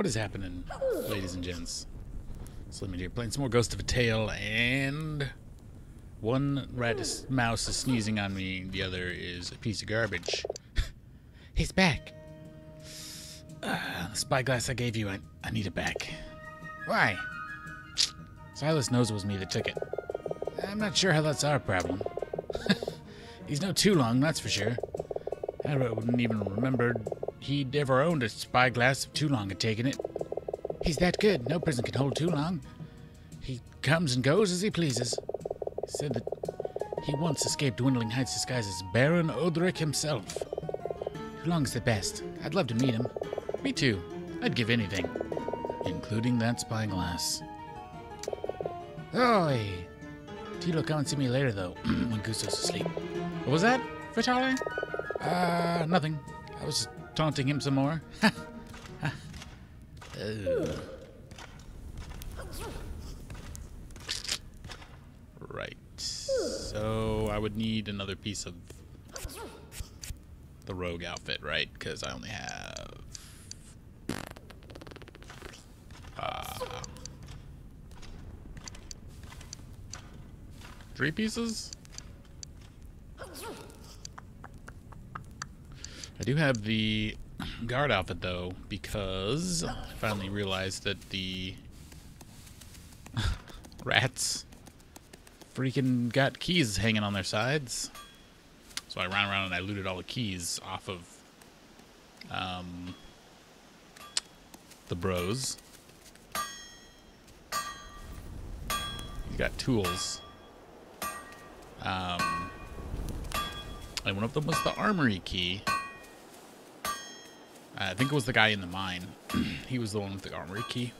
What is happening, ladies and gents? Slim here playing some more Ghost of a Tale, and one rat is, mouse is sneezing on me, the other is a piece of garbage. He's back. Uh, the spyglass I gave you, I, I need it back. Why? Silas knows it was me that took it. I'm not sure how that's our problem. He's no too long, that's for sure. I wouldn't even remember he'd ever owned a spyglass if too long had taken it. He's that good. No prison can hold too long. He comes and goes as he pleases. He said that he once escaped Dwindling Heights disguised as Baron Odric himself. Too long's the best. I'd love to meet him. Me too. I'd give anything. Including that spyglass. Oi! Tilo, come and see me later, though, when Gusto's asleep. What was that, Vitale? Uh, nothing. I was just taunting him some more. right. So I would need another piece of the rogue outfit, right? Because I only have. Uh, three pieces? I do have the guard outfit though, because I finally realized that the rats freaking got keys hanging on their sides. So I ran around and I looted all the keys off of um, the bros. He's got tools. Um, and one of them was the armory key. I think it was the guy in the mine. he was the one with the armory key.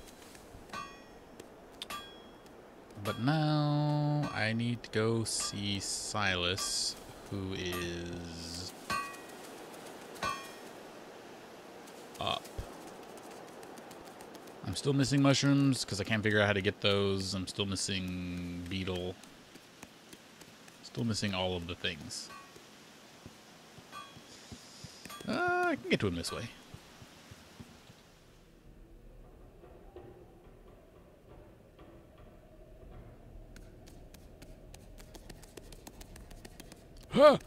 But now I need to go see Silas, who is up. I'm still missing mushrooms because I can't figure out how to get those. I'm still missing beetle. Still missing all of the things. Uh, I can get to him this way. Huh!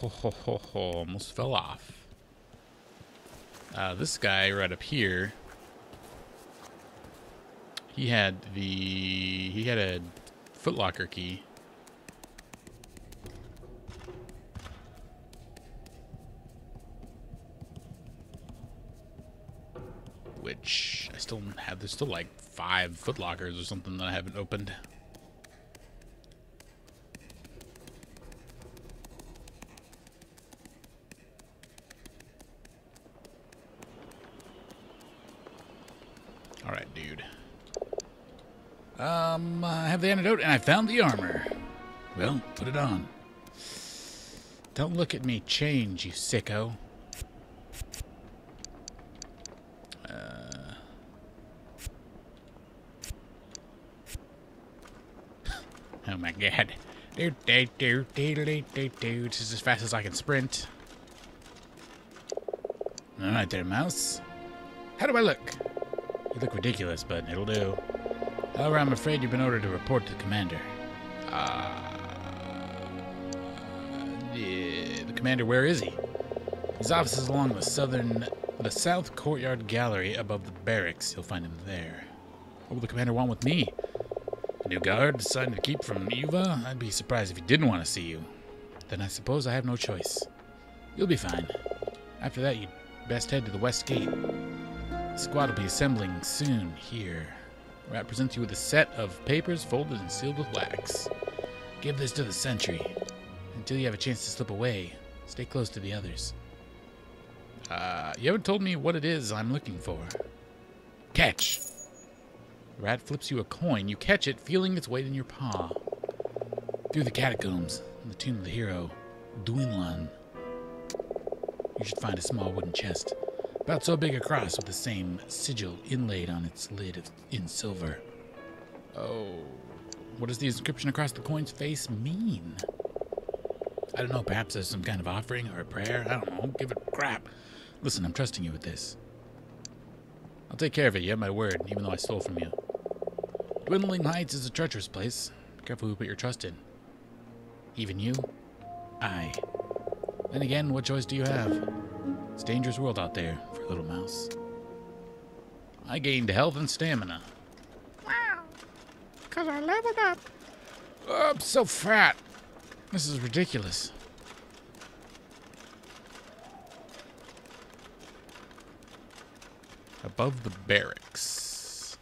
Ho, ho, ho, ho. Almost fell off. Uh, this guy right up here, he had the, he had a footlocker key. Which I still have, there's still like five footlockers or something that I haven't opened. Alright, dude. Um, I have the antidote and I found the armor. Well, put it on. Don't look at me change, you sicko. Uh... Oh my god. Do, do, do, do, do, do, do. Just as fast as I can sprint. Alright there, mouse. How do I look? You look ridiculous, but it'll do. However, I'm afraid you've been ordered to report to the commander. Uh, yeah, the commander, where is he? His office is along the southern, the south courtyard gallery above the barracks. You'll find him there. What will the commander want with me? A new guard deciding to keep from Eva? I'd be surprised if he didn't want to see you. Then I suppose I have no choice. You'll be fine. After that, you'd best head to the west gate. The squad will be assembling soon here. Rat presents you with a set of papers folded and sealed with wax. Give this to the sentry. Until you have a chance to slip away, stay close to the others. Uh, you haven't told me what it is I'm looking for. Catch! Rat flips you a coin. You catch it, feeling its weight in your paw. Through the catacombs, in the tomb of the hero, Duinlan. You should find a small wooden chest. About so big across with the same sigil inlaid on its lid in silver. Oh. What does the inscription across the coin's face mean? I don't know, perhaps there's some kind of offering or a prayer. I don't know. Give it crap. Listen, I'm trusting you with this. I'll take care of it. You have my word, even though I stole from you. Dwindling Heights is a treacherous place. Careful who you put your trust in. Even you? I. Then again, what choice do you have? It's a dangerous world out there for a little mouse. I gained health and stamina. Wow. Because I leveled up. Oh, I'm so fat. This is ridiculous. Above the barracks.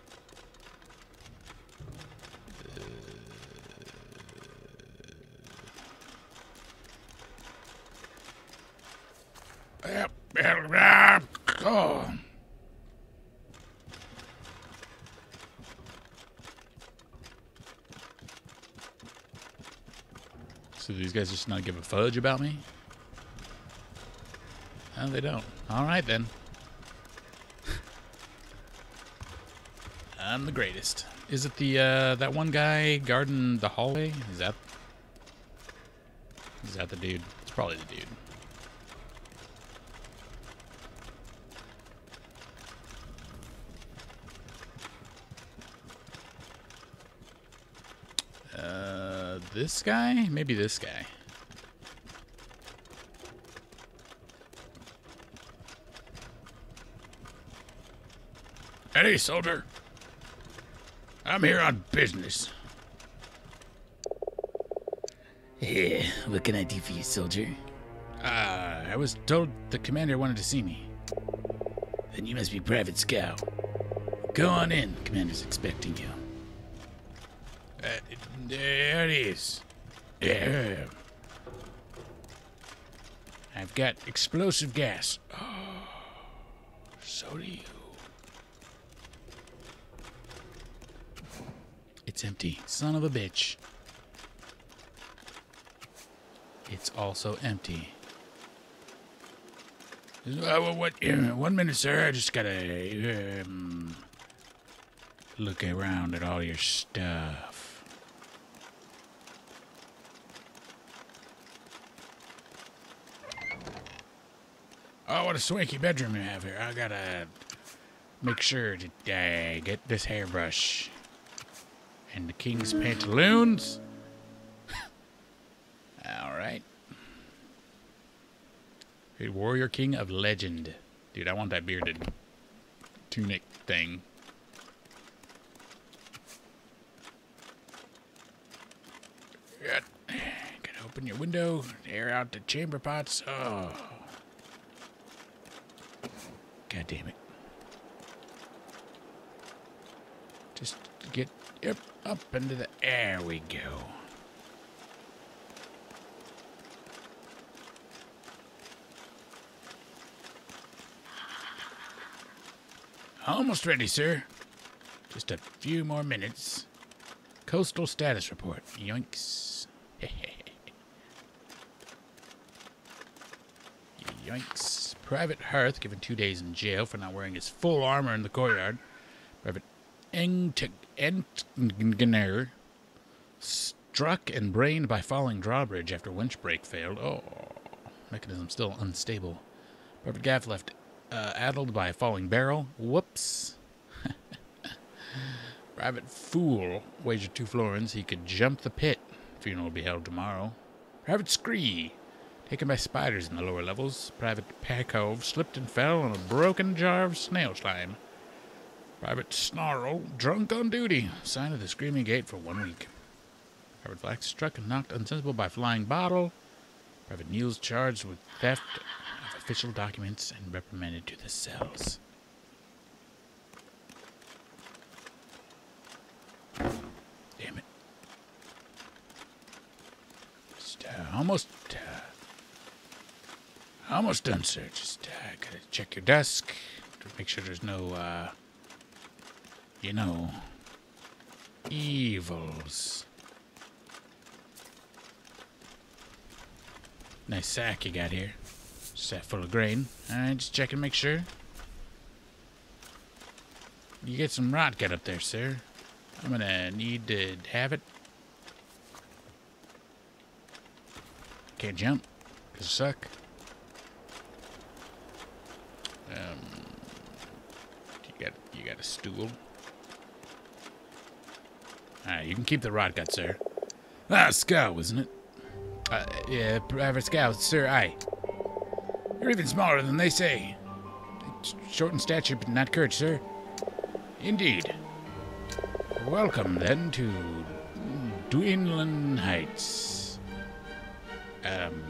Uh, So these guys just not give a fudge about me? No, they don't. All right then. I'm the greatest. Is it the uh, that one guy guarding the hallway? Is that is that the dude? It's probably the dude. Uh, this guy? Maybe this guy. Hey, soldier. I'm here on business. Yeah, what can I do for you, soldier? Uh, I was told the commander wanted to see me. Then you must be Private Scout. Go on in, commander's expecting you. Is. Yeah. I've got explosive gas. Oh, so do you. It's empty. Son of a bitch. It's also empty. Uh, what? uh, one minute, sir. I just gotta um, look around at all your stuff. What a swanky bedroom you have here. I gotta make sure to uh, get this hairbrush and the king's pantaloons. All right. Hey, Warrior King of Legend. Dude, I want that bearded tunic thing. Good. Gotta open your window, air out the chamber pots. Oh. God damn it. Just get up, up into the. air we go. Almost ready, sir. Just a few more minutes. Coastal status report. Yoinks. Yoinks. Private Hearth given two days in jail for not wearing his full armor in the courtyard. Private Entgener struck and brained by falling drawbridge after winch brake failed. Oh, mechanism still unstable. Private Gaff left uh, addled by a falling barrel. Whoops. Private Fool wagered two florins he could jump the pit. Funeral will be held tomorrow. Private Scree, taken by spiders in the lower levels. Private Pacove slipped and fell on a broken jar of snail slime. Private Snarl, drunk on duty, signed of the Screaming Gate for one week. Private Flax struck and knocked unsensible by flying bottle. Private Niels charged with theft of official documents and reprimanded to the cells. Damn it. Just, uh, almost, uh, almost done, sir. Just uh, gotta check your desk to make sure there's no, uh, you know, evils. Nice sack you got here. Sack full of grain. Alright, just check and make sure. You get some rot get up there, sir. I'm gonna need to have it. Can't jump. Cause I suck. Um, You got you got a stool. Alright, you can keep the rod gut, sir. Ah, Scout, isn't it? Uh, yeah, Private Scout, sir, aye. You're even smaller than they say. Short in stature, but not courage, sir. Indeed. Welcome, then, to Dwinland Heights. Um,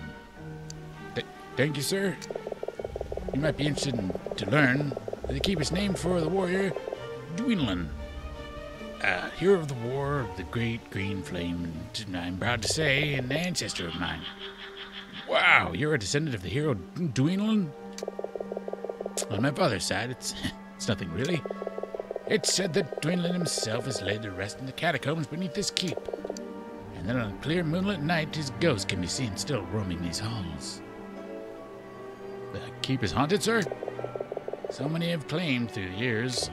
th- thank you, sir. You might be interested in, to learn that the keeper's named for the warrior Dwinland. Uh, hero of the war of the great green flame, and I'm proud to say, an ancestor of mine. Wow, you're a descendant of the hero Dwinland? On my father's side, it's it's nothing really. It's said that Dwinland himself is laid to rest in the catacombs beneath this keep. And then on a clear moonlit night, his ghost can be seen still roaming these halls. Keep is haunted, sir? So many have claimed through the years.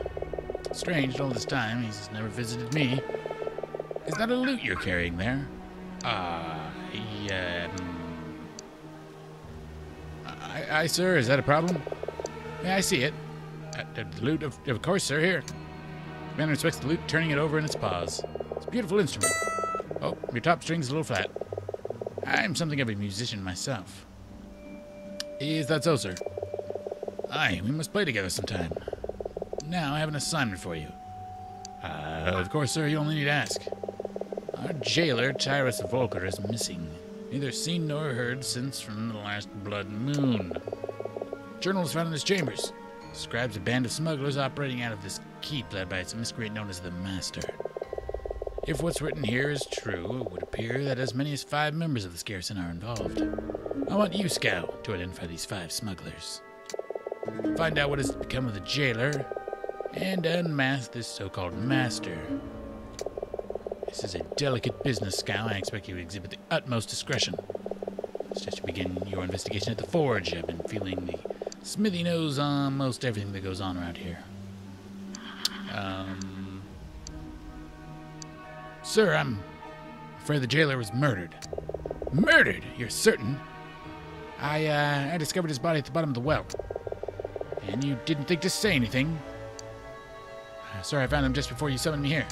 Strange, all this time, he's never visited me. Is that a lute you're carrying there? Uh, yeah. I, I, sir, is that a problem? Yeah, I see it. Uh, the lute, of, of course, sir. Here. The Man inspects the lute, turning it over in its paws. It's a beautiful instrument. Oh, your top string's a little flat. I'm something of a musician myself. Is that so, sir? Aye, we must play together sometime. Now, I have an assignment for you. Uh, of course, sir, you only need to ask. Our jailer, Tyrus Volker, is missing. Neither seen nor heard since from the last blood moon. Journal was found in his chambers. Describes a band of smugglers operating out of this keep led by its miscreant known as the Master. If what's written here is true, it would appear that as many as five members of this garrison are involved. I want you, Scout, to identify these five smugglers. Find out what has become of the jailer, and unmask this so-called master. This is a delicate business, Scout. I expect you to exhibit the utmost discretion. Just to begin your investigation at the forge, I've been feeling the smithy knows almost everything that goes on around here. Um, sir, I'm afraid the jailer was murdered. Murdered? You're certain? I, uh, I discovered his body at the bottom of the well. And you didn't think to say anything? Uh, sorry, I found him just before you summoned me here.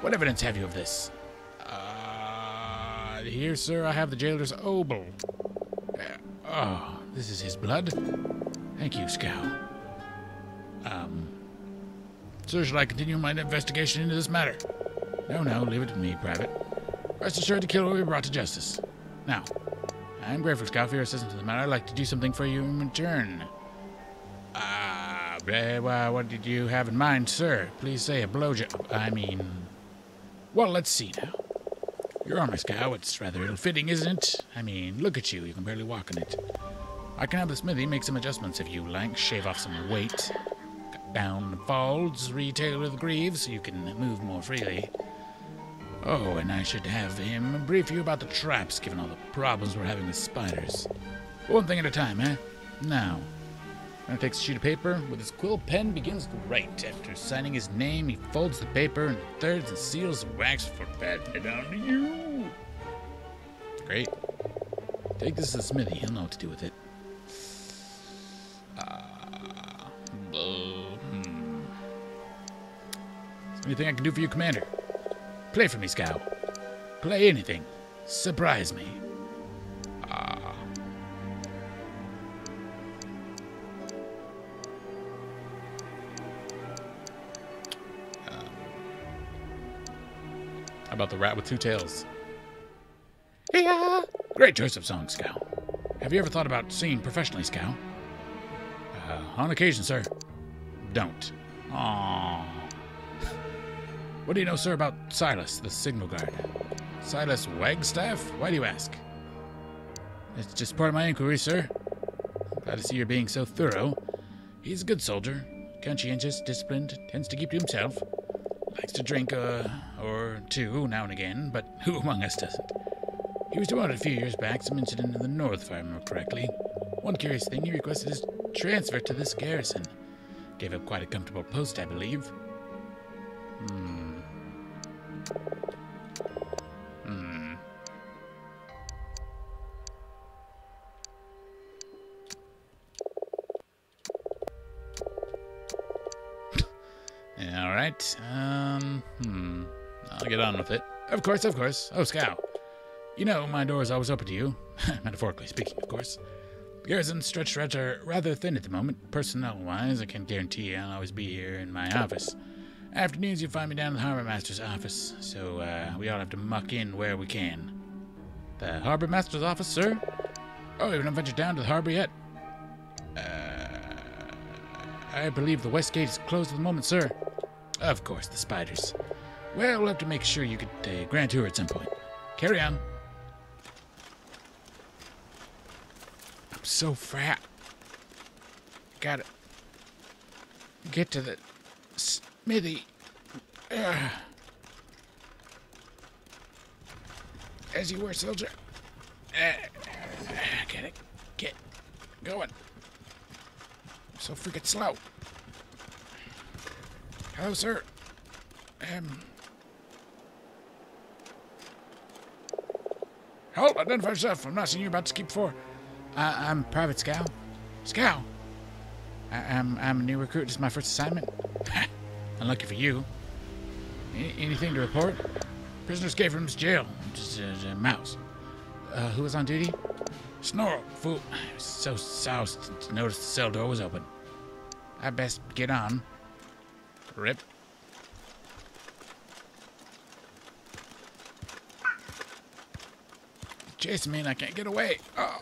What evidence have you of this? Uh, here, sir, I have the jailer's obol. Uh, oh, this is his blood? Thank you, Scow. Um, sir, shall I continue my investigation into this matter? No, no, leave it to me, Private. Rest assured the killer will be brought to justice. Now, I'm grateful, for your assistance in the matter. I'd like to do something for you in return. Ah, uh, what did you have in mind, sir? Please say a blowjob. I mean, well, let's see now. Your armor, Scout, it's rather ill-fitting, isn't it? I mean, look at you. You can barely walk in it. I can have the smithy make some adjustments if you like. Shave off some weight. Cut down the folds. Retailor the greaves so you can move more freely. Oh, and I should have him brief you about the traps, given all the problems we're having with spiders. One thing at a time, eh? Now, Runner takes a sheet of paper. With his quill pen, begins to write. After signing his name, he folds the paper into thirds and seals the wax for passing it on to you. Great. Take this to the smithy. He'll know what to do with it. Uh, hmm. Anything I can do for you, Commander? Play for me, Scout. Play anything. Surprise me. Ah. Um, how about the rat with two tails? Yeah. Great choice of song, Scout. Have you ever thought about singing professionally, Scout? Uh, on occasion, sir. Don't. Aww. What do you know, sir, about Silas, the signal guard? Silas Wagstaff? Why do you ask? It's just part of my inquiry, sir. Glad to see you're being so thorough. He's a good soldier, conscientious, disciplined, tends to keep to himself. Likes to drink uh, or two now and again, but who among us doesn't? He was demoted a few years back, some incident in the north, if I remember correctly. One curious thing, he requested his transfer to this garrison. Gave up quite a comfortable post, I believe. Of course, of course. Oh, Scow. You know, my door is always open to you. Metaphorically speaking, of course. The garrison's stretched reds are rather thin at the moment. Personnel-wise, I can't guarantee I'll always be here in my office. Afternoons, you'll find me down in the Harbor Master's office, so uh, we all have to muck in where we can. The Harbor Master's office, sir? Oh, you haven't ventured down to the harbor yet? Uh, I believe the west gate is closed at the moment, sir. Of course, the spiders. Well, we'll have to make sure you get a grand tour at some point. Carry on. I'm so fat. Gotta get to the smithy. Ugh. As you were, soldier. Uh, gotta get going. So freaking slow. Hello, sir. Um. Hold, identify yourself. I'm not seeing you about to skip before. Uh, I'm Private Scow. Scow. I, I'm I'm a new recruit. This is my first assignment. Unlucky for you. Any, anything to report? Prisoner escaped from his jail. Just a, mouse. Uh, who was on duty? Snarl, fool. I was so soused to notice the cell door was open. I best get on. Rip. Chasing me and I can't get away. Oh.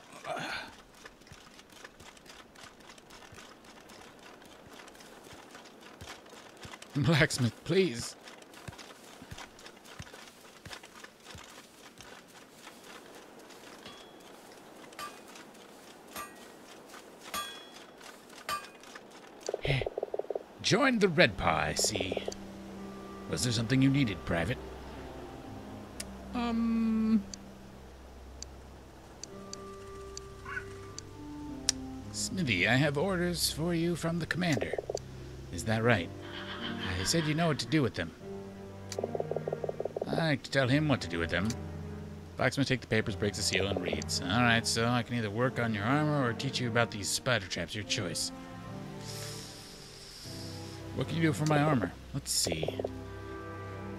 Blacksmith, please. Join the Red Paw, I see. Was there something you needed, Private? Um... I have orders for you from the commander. Is that right? I said you know what to do with them. I like to tell him what to do with them. Blacksmith takes the papers, breaks the seal, and reads. Alright, so I can either work on your armor or teach you about these spider traps, your choice. What can you do for my armor? Let's see.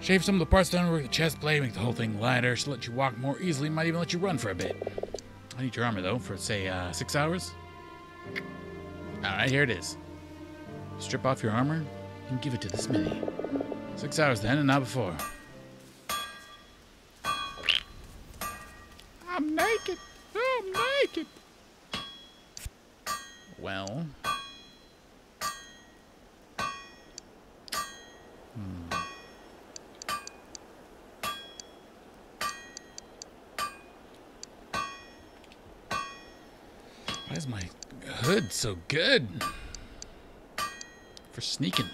Shave some of the parts down with the chest plate, make the whole thing lighter, so let you walk more easily, might even let you run for a bit. I need your armor, though, for, say, uh, six hours? Alright, here it is. Strip off your armor and give it to the smithy. Six hours then and not before. I'm naked. I'm naked. Well. Hmm. Why is my hood so good? For sneaking.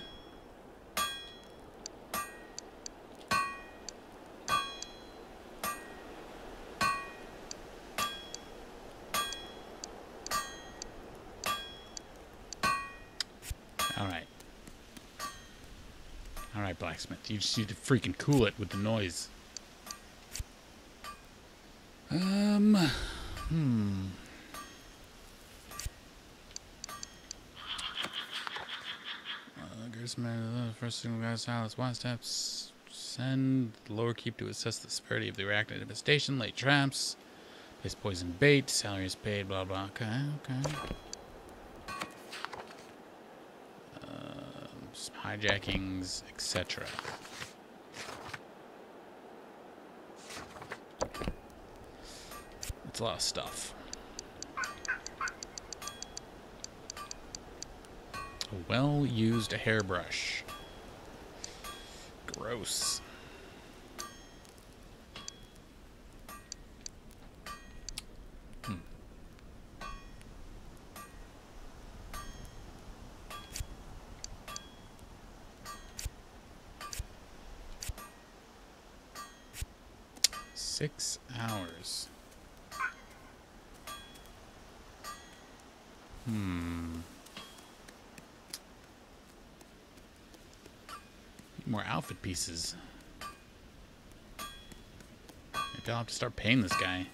Alright. Alright, blacksmith. You just need to freaking cool it with the noise. Um, hmm. Uh, Gersman, the first single guy's silence. One steps. Send lower keep to assess the severity of the arachnid infestation. Lay traps. Place poison bait. Salary is paid. Blah blah. Okay, okay. Some hijackings, etc. It's a lot of stuff. Well-used hairbrush. Gross. Hmm. Six pieces. Maybe I'll have to start paying this guy.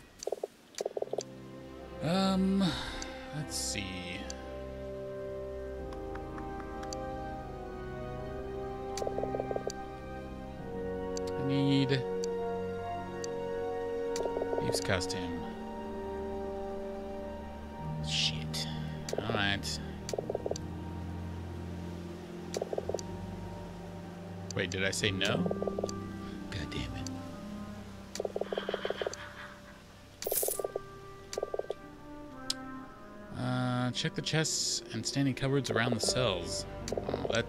Um, let's see. I need Beef's costume. I say no? God damn it. Uh, check the chests and standing cupboards around the cells. Oh, that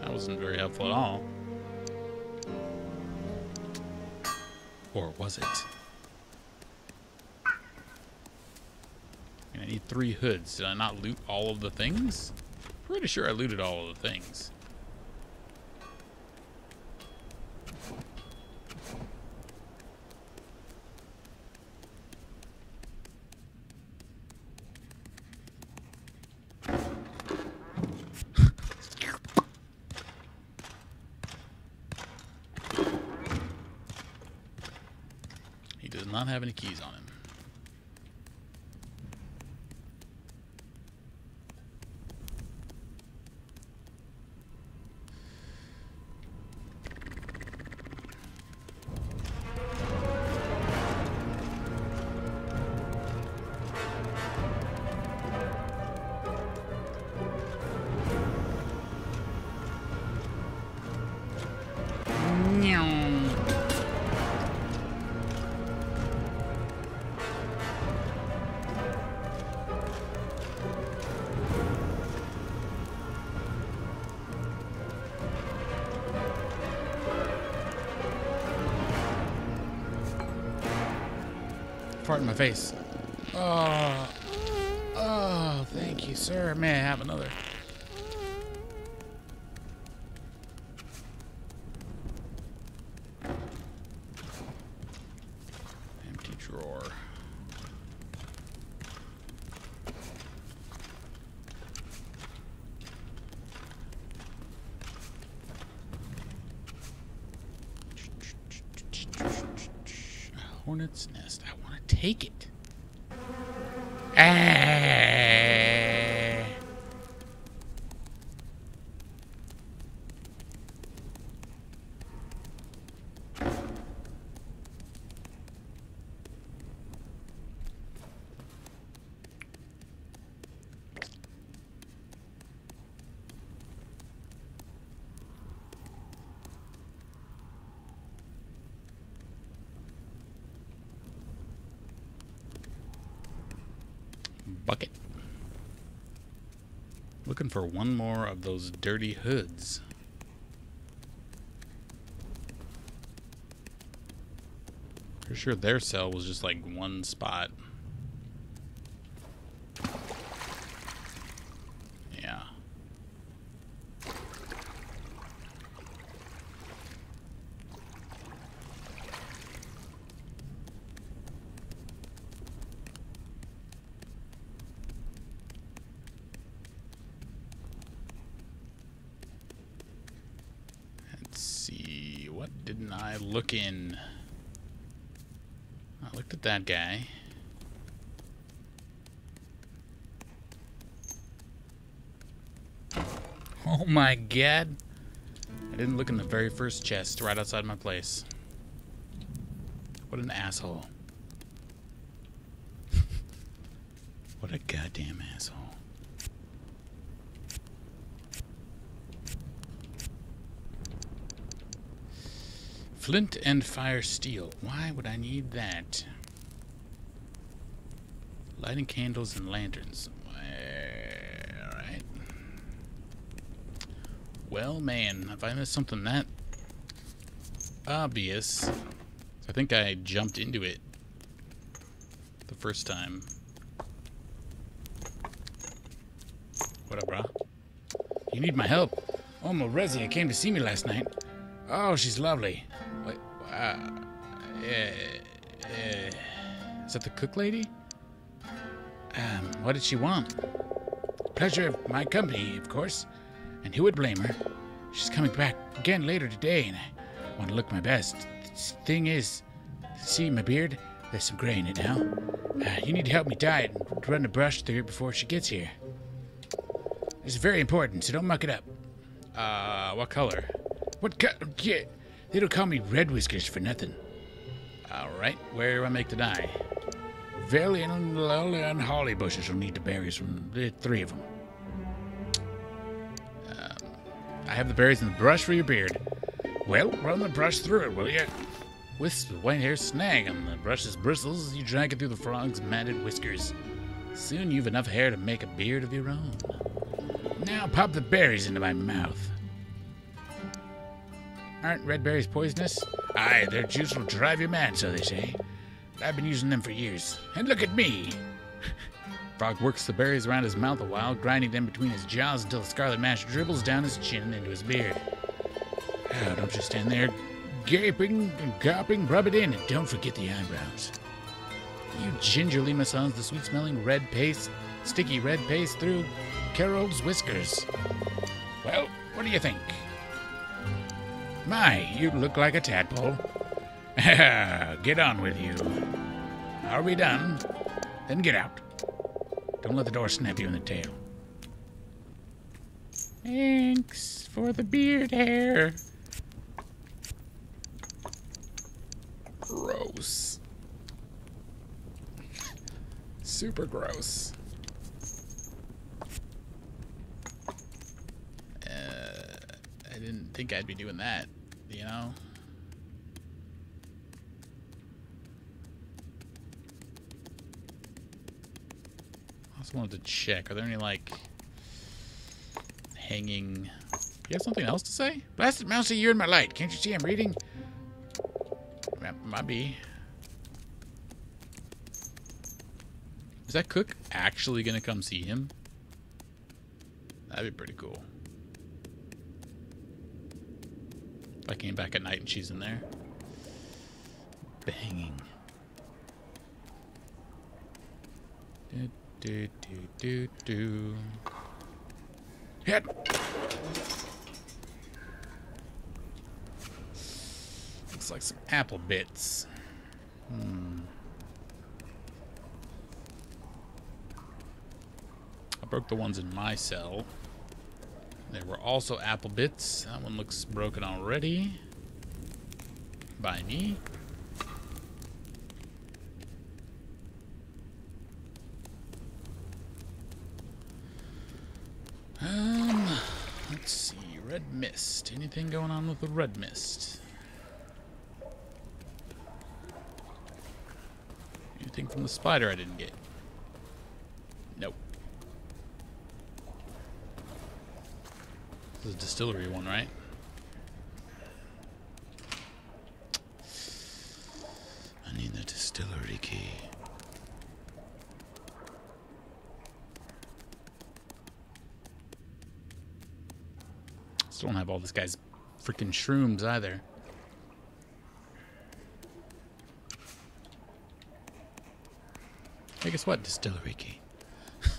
that wasn't very helpful at all. Or was it? I need three hoods. Did I not loot all of the things? Pretty sure I looted all of the things. he does not have any keys on him. Fart in my face. Oh, oh, thank you, sir. May I have another? Empty drawer. Hornet's nest. I want to take it. Ah. Bucket. Looking for one more of those dirty hoods. Pretty sure their cell was just like one spot. Yeah. Let's see. What didn't I look in? That guy. Oh my god. I didn't look in the very first chest right outside my place. What an asshole. what a goddamn asshole. Flint and fire steel. Why would I need that? Lighting candles and lanterns. Alright. Well, man, if I missed something that obvious, I think I jumped into it the first time. What up, bro? You need my help? Oh, Morezia came to see me last night. Oh, she's lovely. Wait, wow. uh, uh, is that the cook lady? What did she want? Pleasure of my company, of course. And who would blame her? She's coming back again later today, and I want to look my best. Thing is, see my beard? There's some gray in it now. Uh, you need to help me dye it and run a brush through it before she gets here. It's very important, so don't muck it up. Uh, what color? What co- yeah, they don't call me Red Whiskers for nothing. Alright, where do I make the dye? Valiant, lily, and holly bushes will need the berries from the three of them. Um, I have the berries in the brush for your beard. Well, run the brush through it, will you? Wisp the white hair snag on the brush's bristles as you drag it through the frog's matted whiskers. Soon you've enough hair to make a beard of your own. Now pop the berries into my mouth. Aren't red berries poisonous? Aye, their juice will drive you mad, so they say. I've been using them for years. And look at me! Frog works the berries around his mouth a while, grinding them between his jaws until the scarlet mash dribbles down his chin into his beard. Oh, don't just stand there gaping and gawping, rub it in, and don't forget the eyebrows. You gingerly massage the sweet smelling red paste, sticky red paste through Carol's whiskers. Well, what do you think? My, you look like a tadpole. get on with you. Are we done? Then get out. Don't let the door snap you in the tail. Thanks for the beard hair. Gross. Super gross. Uh, I didn't think I'd be doing that, you know? Also wanted to check. Are there any, like, hanging... You have something else to say? Blasted Mousy, you're in my light. Can't you see I'm reading? Might be. Is that cook actually gonna come see him? That'd be pretty cool. If I came back at night and she's in there. Banging. Do do do do do. Hit! Looks like some apple bits. Hmm. I broke the ones in my cell. There were also apple bits. That one looks broken already. By me. Um, let's see. Red mist. Anything going on with the red mist? Anything from the spider I didn't get? Nope. This is a distillery one, right? I need the distillery key. Still don't have all this guy's freaking shrooms either. Hey, guess what? Distillery key.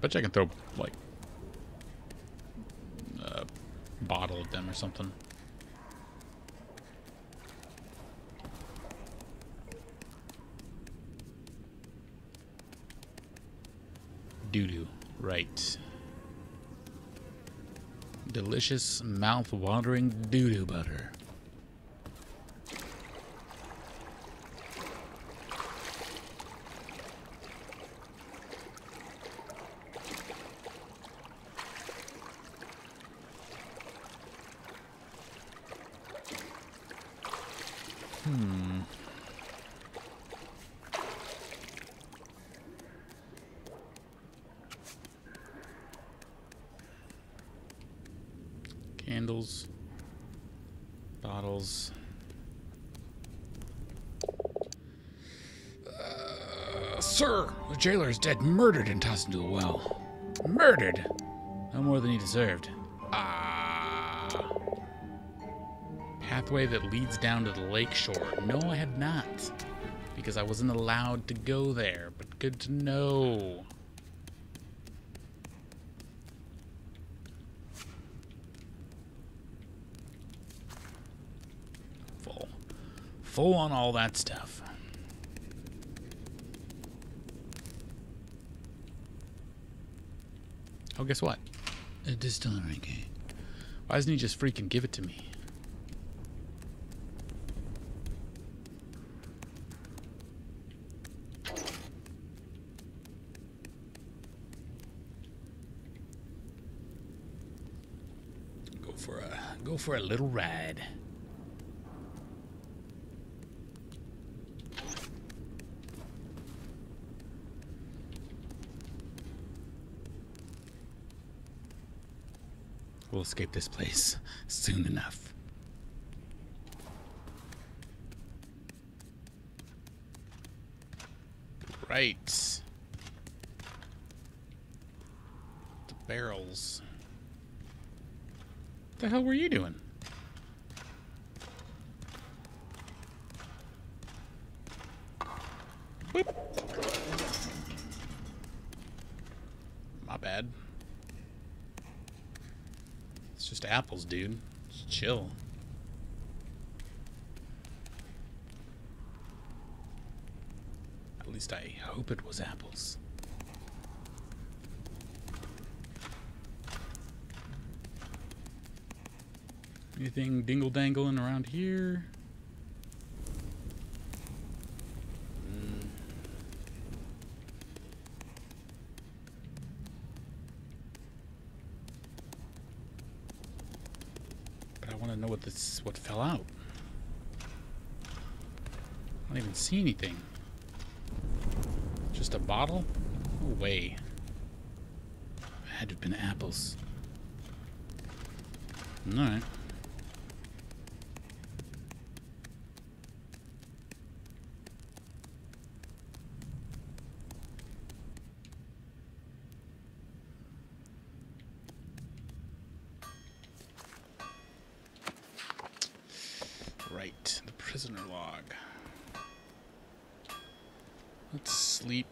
Bet you I can throw, like, a bottle at them or something. Doo-doo. Right. Delicious, mouth-watering doo-doo butter. Hmm. Candles. Bottles. Uh, sir, the jailer is dead, murdered and tossed into a well. Murdered? No more than he deserved. Ah. Pathway that leads down to the lake shore. No, I have not. Because I wasn't allowed to go there, but good to know. Full. Full on all that stuff. Oh, guess what? A distillery key. Why doesn't he just freaking give it to me? Go for a go for a little ride. We'll escape this place soon enough. Right. The barrels. What the hell were you doing? Whoop. My bad. It's just apples, dude. Just chill. At least I hope it was apples. Anything dingle dangling around here? Mm. But I want to know what this what fell out. I don't even see anything. Just a bottle? No way. Had to have been apples. Alright. Right, the prisoner log. Let's sleep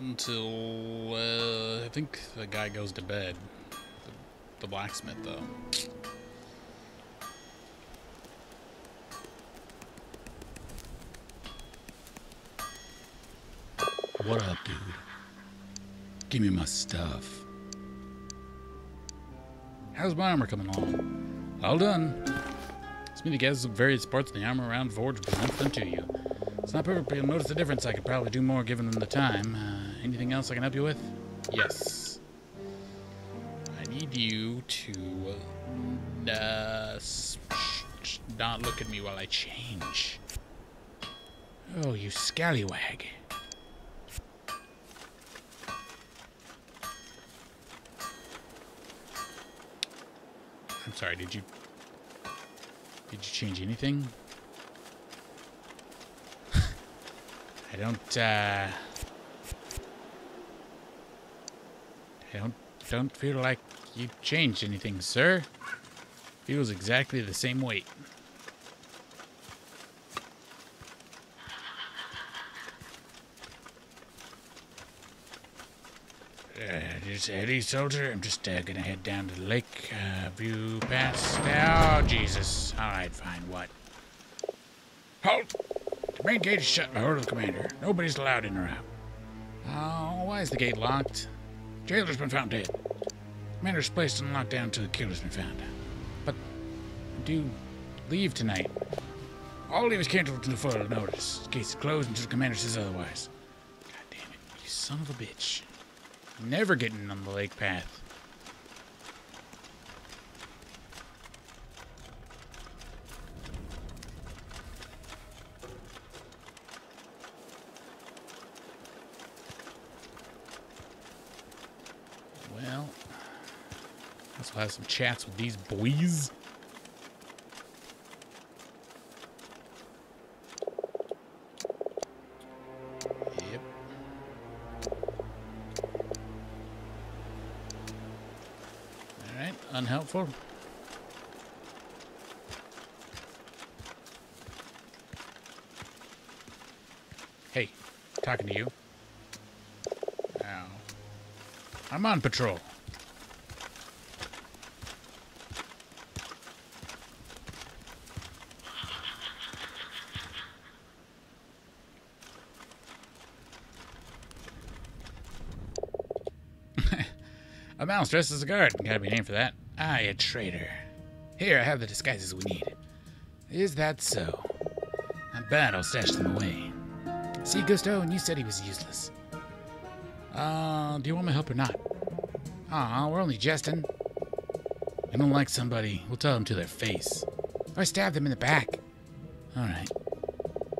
until uh, I think the guy goes to bed. The, the blacksmith, though. What up, dude? Give me my stuff. How's my armor coming along? All done. Smithy gathers up various parts of the armor around Forge and them to you. It's not perfect, but you'll notice the difference. I could probably do more given them the time. Uh, anything else I can help you with? Yes. Need you to uh, not look at me while I change. Oh, you scallywag. I'm sorry, did you did you change anything? I don't, uh... I don't, don't feel like you changed anything, sir. Feels exactly the same weight. Uh, just Eddie, soldier. I'm just uh, gonna head down to the lake. Uh, view past. Oh, Jesus. All right, fine. What? Halt! The main gate is shut by order of the commander. Nobody's allowed in or out. Oh, why is the gate locked? Jailer's been found dead. Commander's placed on lockdown until the killer's been found. But do leave tonight. All leave is canceled until further notice. Gate's closed until the commander says otherwise. God damn it, you son of a bitch. Never getting on the lake path. Well, let's have some chats with these boys. Yep. All right, unhelpful. Hey, talking to you. Ow. I'm on patrol. A mouse dressed as a guard. Gotta be named for that. Ah, you traitor. Here, I have the disguises we need. Is that so? Not bad, I'll stash them away. See, Gusto, and you said he was useless. Uh, do you want my help or not? Aw, we're only jesting. I don't like somebody, we'll tell them to their face. Or stab them in the back. Alright.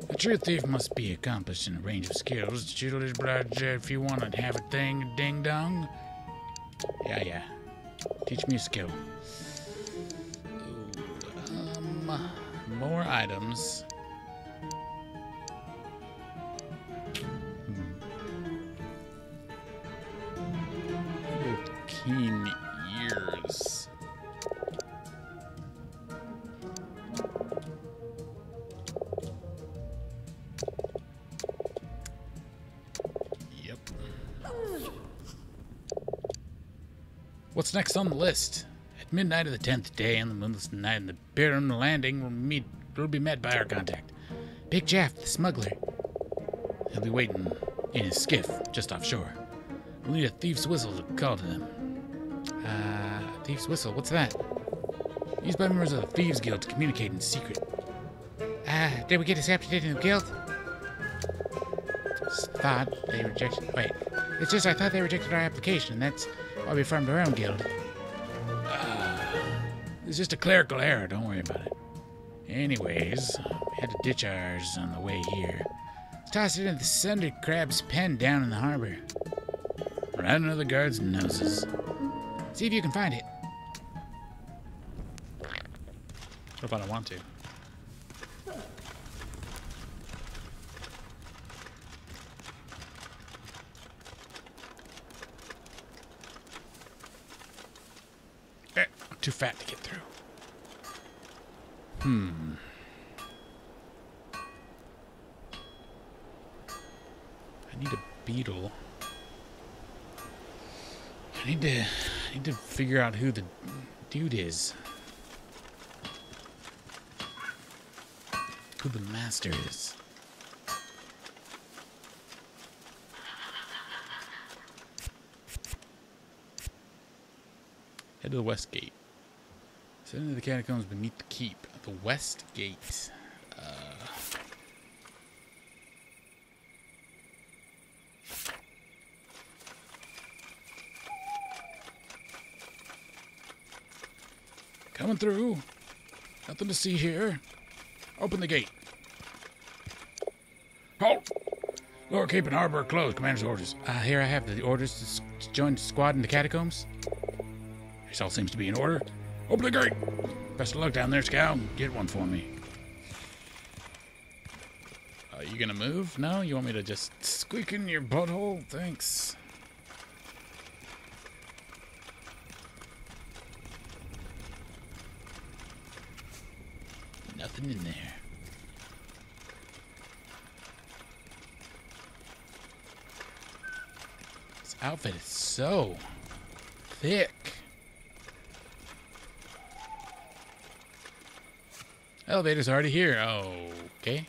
A true thief must be accomplished in a range of skills. If you want to have a thing, ding dong. Yeah, yeah. Teach me a skill. Ooh, um, more items. Next on the list? At midnight of the tenth day on the moonless night in the Baron landing, we'll meet. We'll be met by our contact, Big Jeff, the smuggler. He'll be waiting in his skiff just offshore. We'll need a thief's whistle to call to them. Uh, thief's whistle. What's that? Used by members of the Thieves Guild to communicate in secret. Ah, did we get accepted in the guild? Thought they rejected. Wait, it's just I thought they rejected our application. and That's why we formed our own guild. It's just a clerical error. Don't worry about it. Anyways, we had to ditch ours on the way here. Toss it in the Sunder Crab's pen down in the harbor. Right under the guards' noses. See if you can find it. What if I don't want to? Eh, too fat to get through. Hmm. I need a beetle. I need to I need to figure out who the dude is. Who the master is. Head to the west gate. Send into the catacombs beneath the keep. The west gate. Coming through. Nothing to see here. Open the gate. Halt! Lower Keep and Harbor are closed. Commander's orders. Uh, here I have the orders to, join the squad in the catacombs. This all seems to be in order. Open the gate. Best of luck down there, Scout. Get one for me. Are you gonna move? No? You want me to just squeak in your butthole? Thanks. Nothing in there. Outfit is so thick. Elevator's already here. Okay.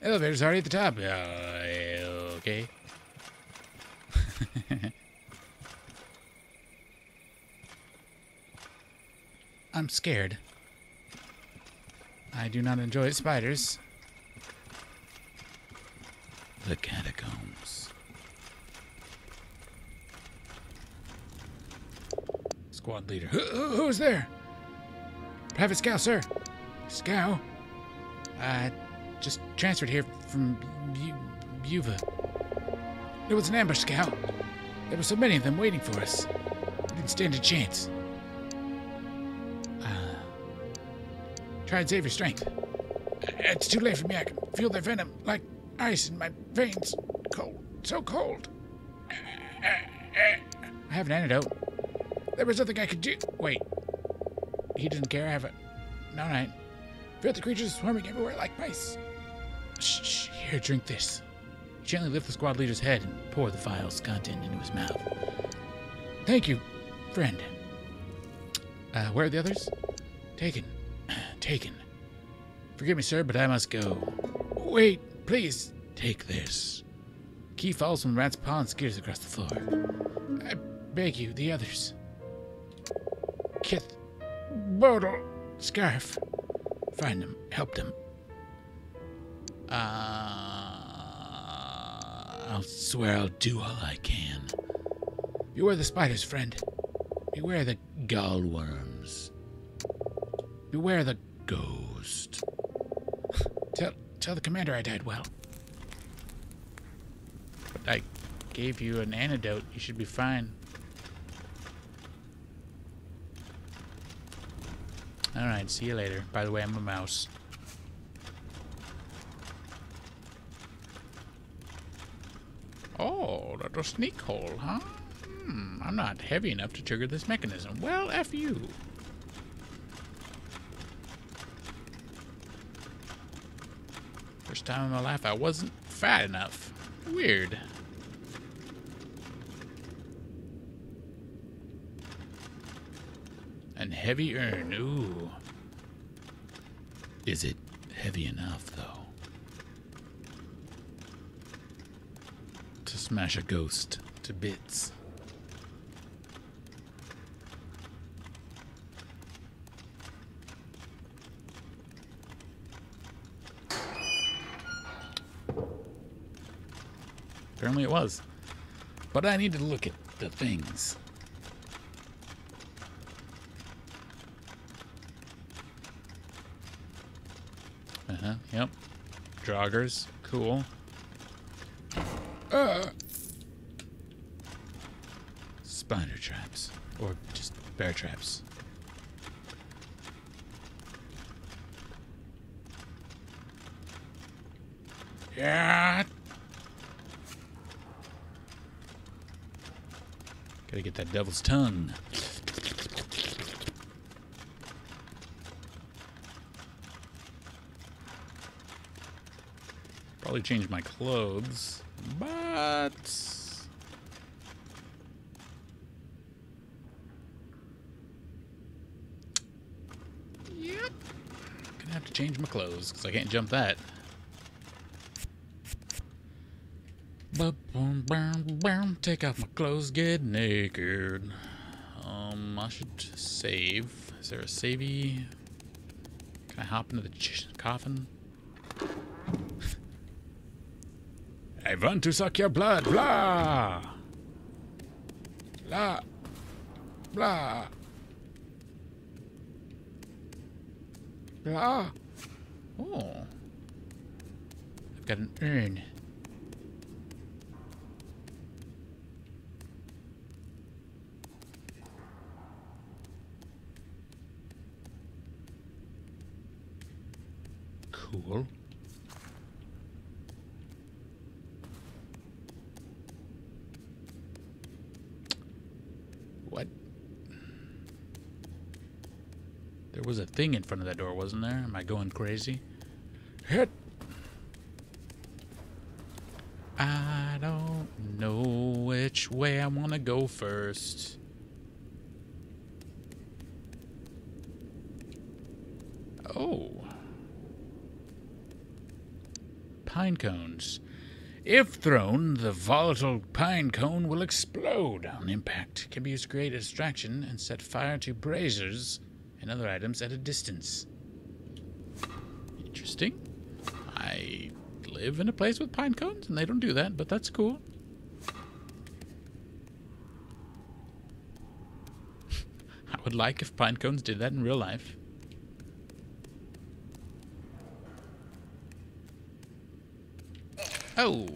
Elevator's already at the top. Uh, okay. I'm scared. I do not enjoy spiders. The catacombs. Leader. Who, who- who's there? Private Scout, sir. Scout? I just transferred here from Buva. It was an ambush, Scout. There were so many of them waiting for us. We didn't stand a chance. Uh, try and save your strength. It's too late for me. I can feel their venom like ice in my veins. Cold. So cold. I have an antidote. There was nothing I could do. Wait. He doesn't care. I have it. All right. Filthy creatures swarming everywhere like mice. Shh, shh. Here, drink this. He Gently lift the squad leader's head and pour the vial's content into his mouth. Thank you, friend. Uh, where are the others? Taken. Taken. Forgive me, sir, but I must go. Wait, please. Take this. Key falls from the rat's paw and skitters across the floor. I beg you, the others. Boodle. Scarf. Find them. Help them. Uh, I'll swear I'll do all I can. Beware the spiders, friend. Beware the gallworms. Beware the ghost. Tell tell the commander I died well. I gave you an antidote. You should be fine. Alright, see you later. By the way, I'm a mouse. Oh, a sneak hole, huh? Hmm, I'm not heavy enough to trigger this mechanism. Well, F you. First time in my life I wasn't fat enough. Weird. And heavy urn. Ooh. Is it heavy enough, though? To smash a ghost to bits. Apparently it was. But I need to look at the things. Uh-huh, yep. Joggers, cool. Uh. Spider traps. Or just bear traps. Yeah. Gotta get that devil's tongue. Change my clothes, but Yep. gonna have to change my clothes because I can't jump that. Take off my clothes, get naked. Um, I should save. Is there a savey? Can I hop into the ch- coffin? Want to suck your blood, blah! Blah. Blah. Blah. Oh. I've got an urn. Cool. What? There was a thing in front of that door, wasn't there? Am I going crazy? Hit. I don't know which way I want to go first. Oh. Pine cones. If thrown, the volatile pine cone will explode on impact. Can be used to create a distraction and set fire to braziers and other items at a distance. Interesting. I live in a place with pine cones and they don't do that, but that's cool. I would like if pine cones did that in real life. Oh.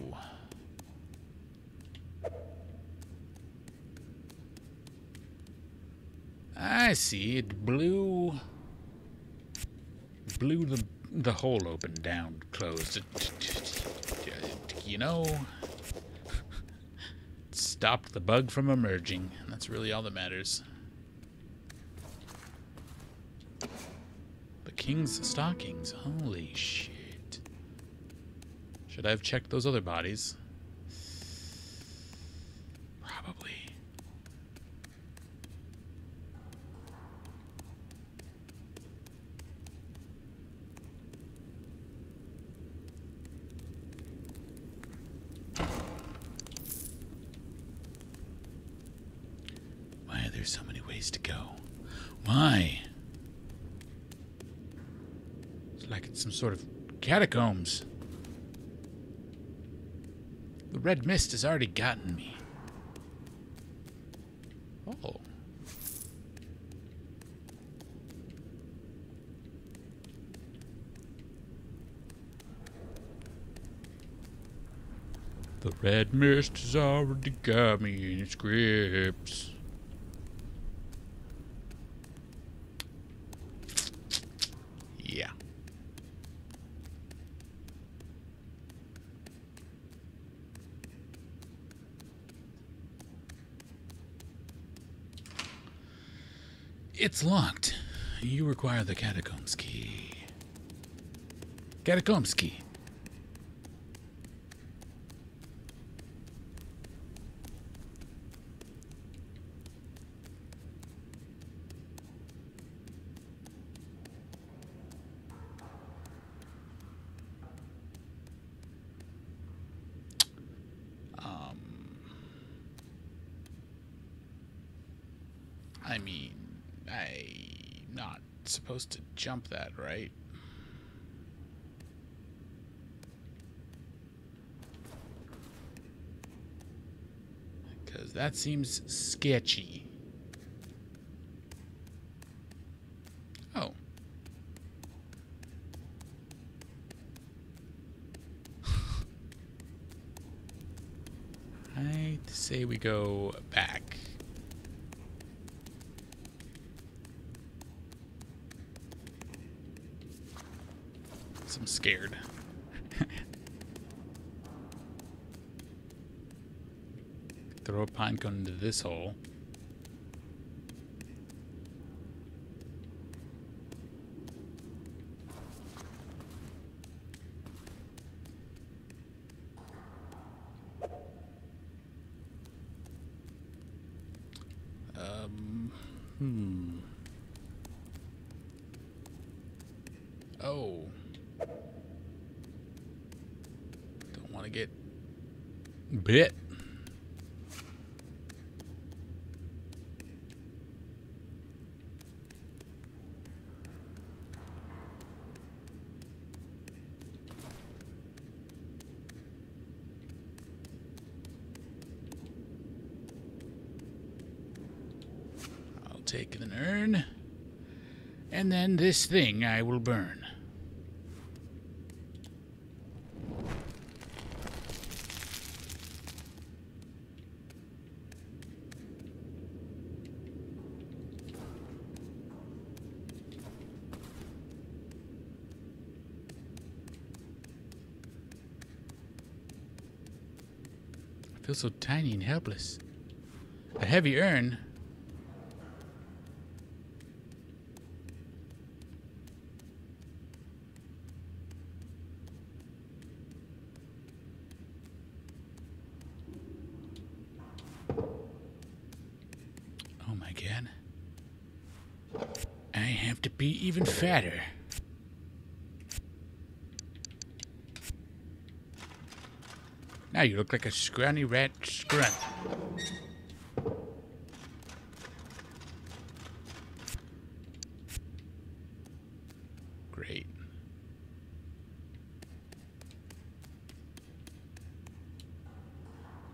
I see. It blew blew the the hole open down closed. You know, stopped the bug from emerging. That's really all that matters. The king's stockings. Holy shit. Should I have checked those other bodies? Probably. there's so many ways to go. Why? It's like it's some sort of catacombs. The red mist has already gotten me. Oh. The red mist has already got me in its grips. Yeah. It's locked. You require the catacombs key. Catacombs key. Um, I mean, I'm not supposed to jump that, right? Because that seems sketchy. Oh. I say we go back. I'm scared. Throw a pine cone into this hole. Um, hmm. Oh. Don't want to get bit. I'll take an urn. And this thing I will burn. I feel so tiny and helpless. A heavy urn. Oh my god. I have to be even fatter. Now you look like a scrawny rat scrunt. Great.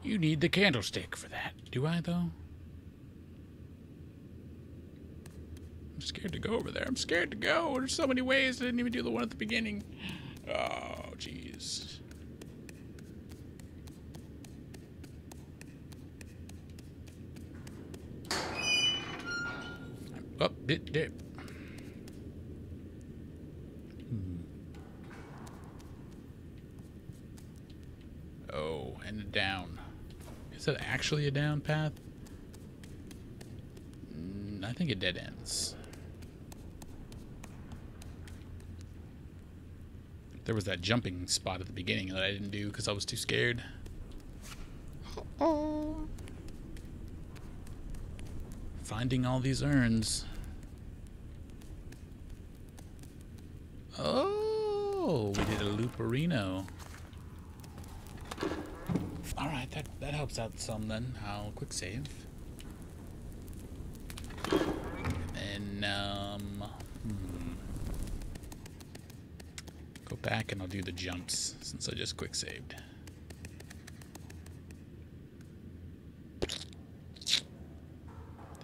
You need the candlestick for that. Do I, though? I'm scared to go over there. I'm scared to go. There's so many ways. I didn't even do the one at the beginning. Oh, jeez. Oh, dip, dip. Hmm. Oh, and down. Is that actually a down path? Mm, I think it dead ends. There was that jumping spot at the beginning that I didn't do because I was too scared. Oh, Finding all these urns. Oh, we did a looperino. All right, that that helps out some then. I'll quick save. Um, hmm. Go back and I'll do the jumps since I just quick saved.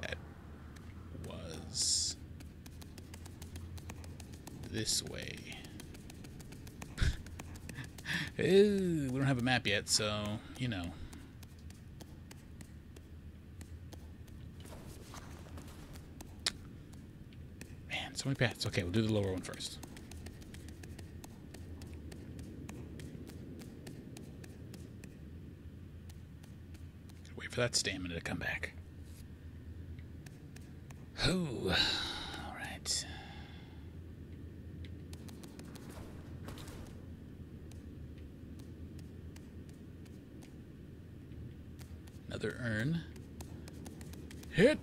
That was this way. We don't have a map yet, so, you know. Man, so many paths. Okay, we'll do the lower one first. That stamina to come back. Oh, all right. Another urn. Hit.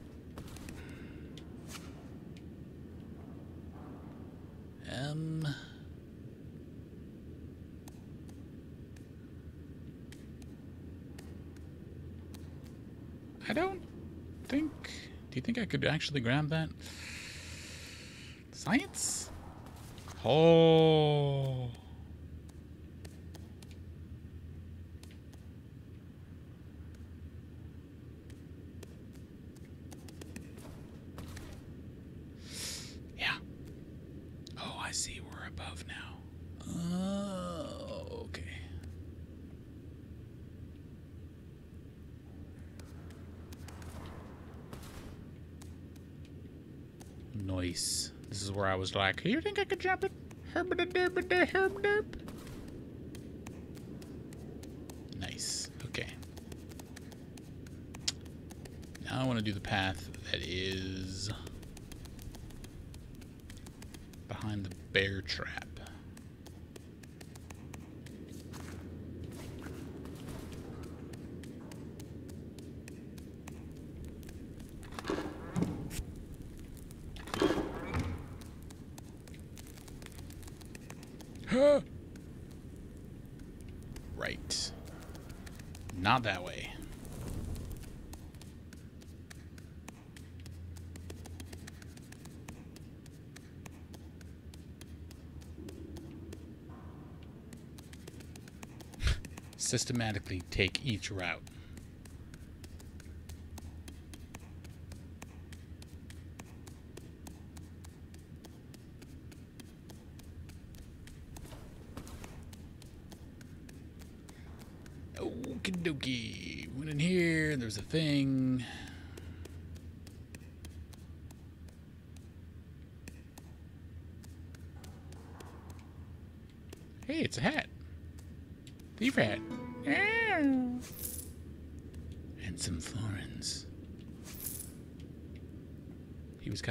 Um. I don't think. Do you think I could actually grab that? Science? Oh. Yeah. Oh, I see. We're above now. Oh, okay. Nice. This is where I was like, You think I could jump it? Herb-a-derb-a-der, herb-derb. nice. Okay. Now I want to do the path that is behind the bear trap. Huh. Right. Not that way. Systematically take each route.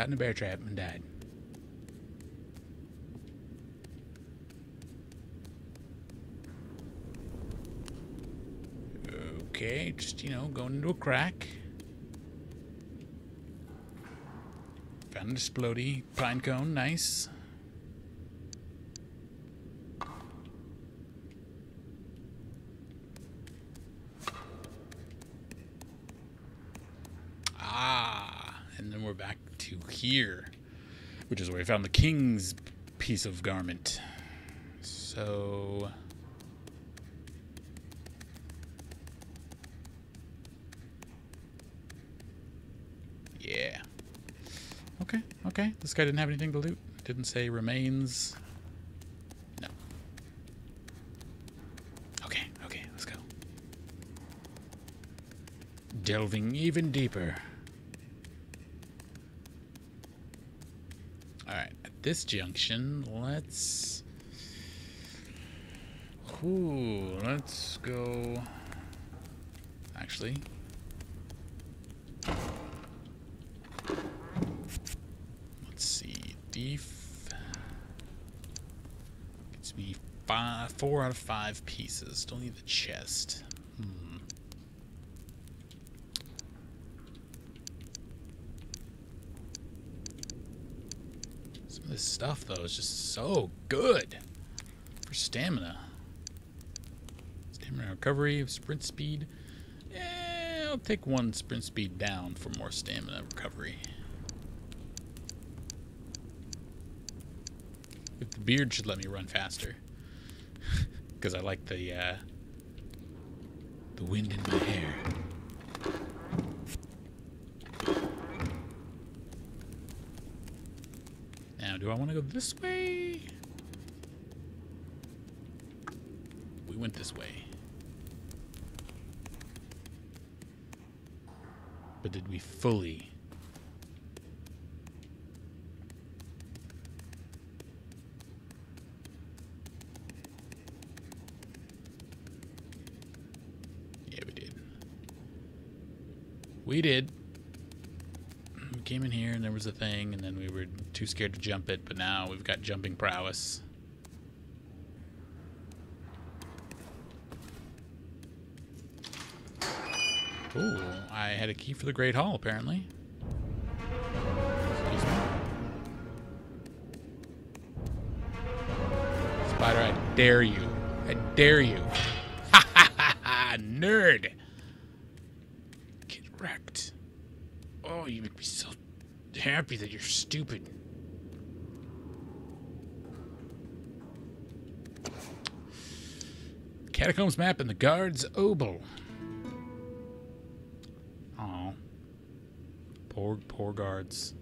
In a bear trap and died. Okay, just, you know, going into a crack. Found an explodey pine cone, nice. Ah, and then we're back to here, which is where we found the king's piece of garment. So. Yeah. Okay, okay. This guy didn't have anything to loot. Didn't say remains. No. Okay, okay, let's go. Delving even deeper. Alright, at this junction, let's. Ooh, let's go. Actually, Let's see. Thief gets me five, four out of five pieces. Don't need the chest. this stuff, though, is just so good for stamina. Stamina recovery, sprint speed. Eh, I'll take one sprint speed down for more stamina recovery. If the beard should let me run faster. Because I like the, uh, the wind in my hair. Do I want to go this way? We went this way. But did we fully Yeah, we did. We did. We came in here and there was a thing, and then we were too scared to jump it, but now we've got jumping prowess. Ooh, I had a key for the Great Hall, apparently. Spider, I dare you. I dare you. Ha ha ha ha! Nerd! Get wrecked. Oh, you make me so happy that you're stupid. Catacombs map and the guard's oboe. Oh. Poor, poor guards.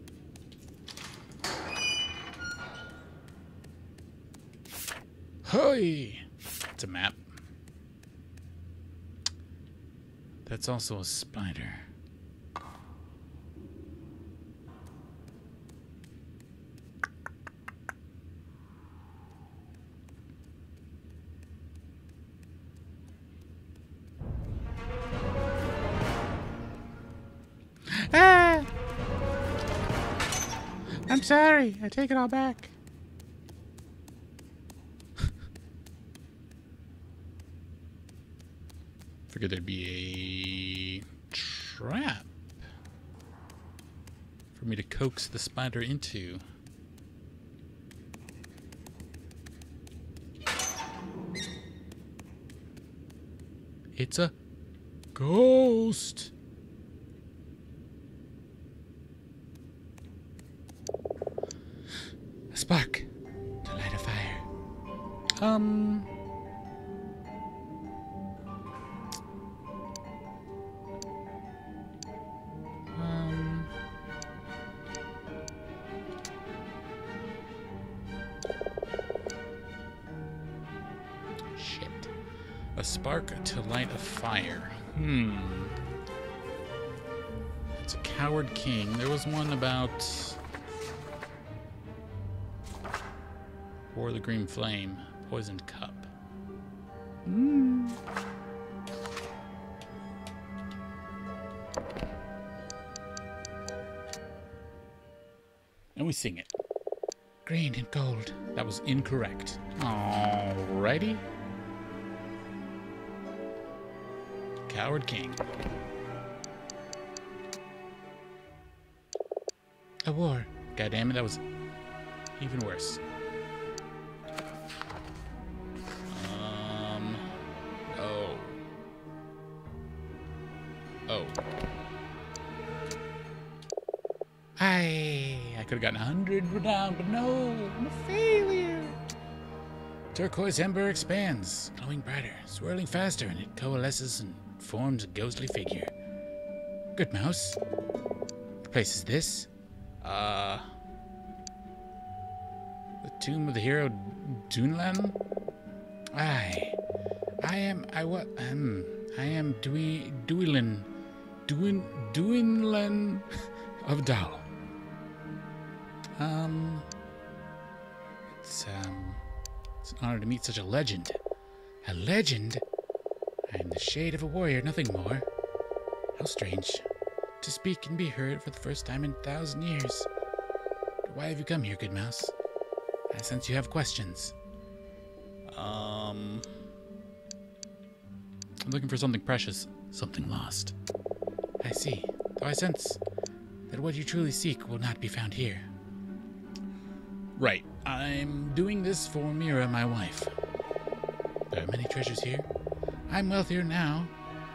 Hey! It's a map. That's also a spider. Sorry. I take it all back. Figured there'd be a trap for me to coax the spider into. It's a ghost. Of the Green Flame. Poisoned cup. Hmm. And we sing it. Green and gold. That was incorrect. Alrighty. Coward King. A war. God damn it, that was even worse. Could have gotten a hundred down, but no, I'm a failure. Turquoise ember expands, glowing brighter, swirling faster, and it coalesces and forms a ghostly figure. Good mouse. Place is this? Uh. The tomb of the hero Dunlan? Aye. I am. I what? Um. I am Dui Duilin. Duin Duinlan of Dal. Um. It's um. It's an honor to meet such a legend. A legend? I am the shade of a warrior, nothing more. How strange. To speak and be heard for the first time in a thousand years. But why have you come here, good mouse? I sense you have questions. Um. I'm looking for something precious, something lost. I see. Though I sense that what you truly seek will not be found here. Right. I'm doing this for Merra, my wife. There are many treasures here. I'm wealthier now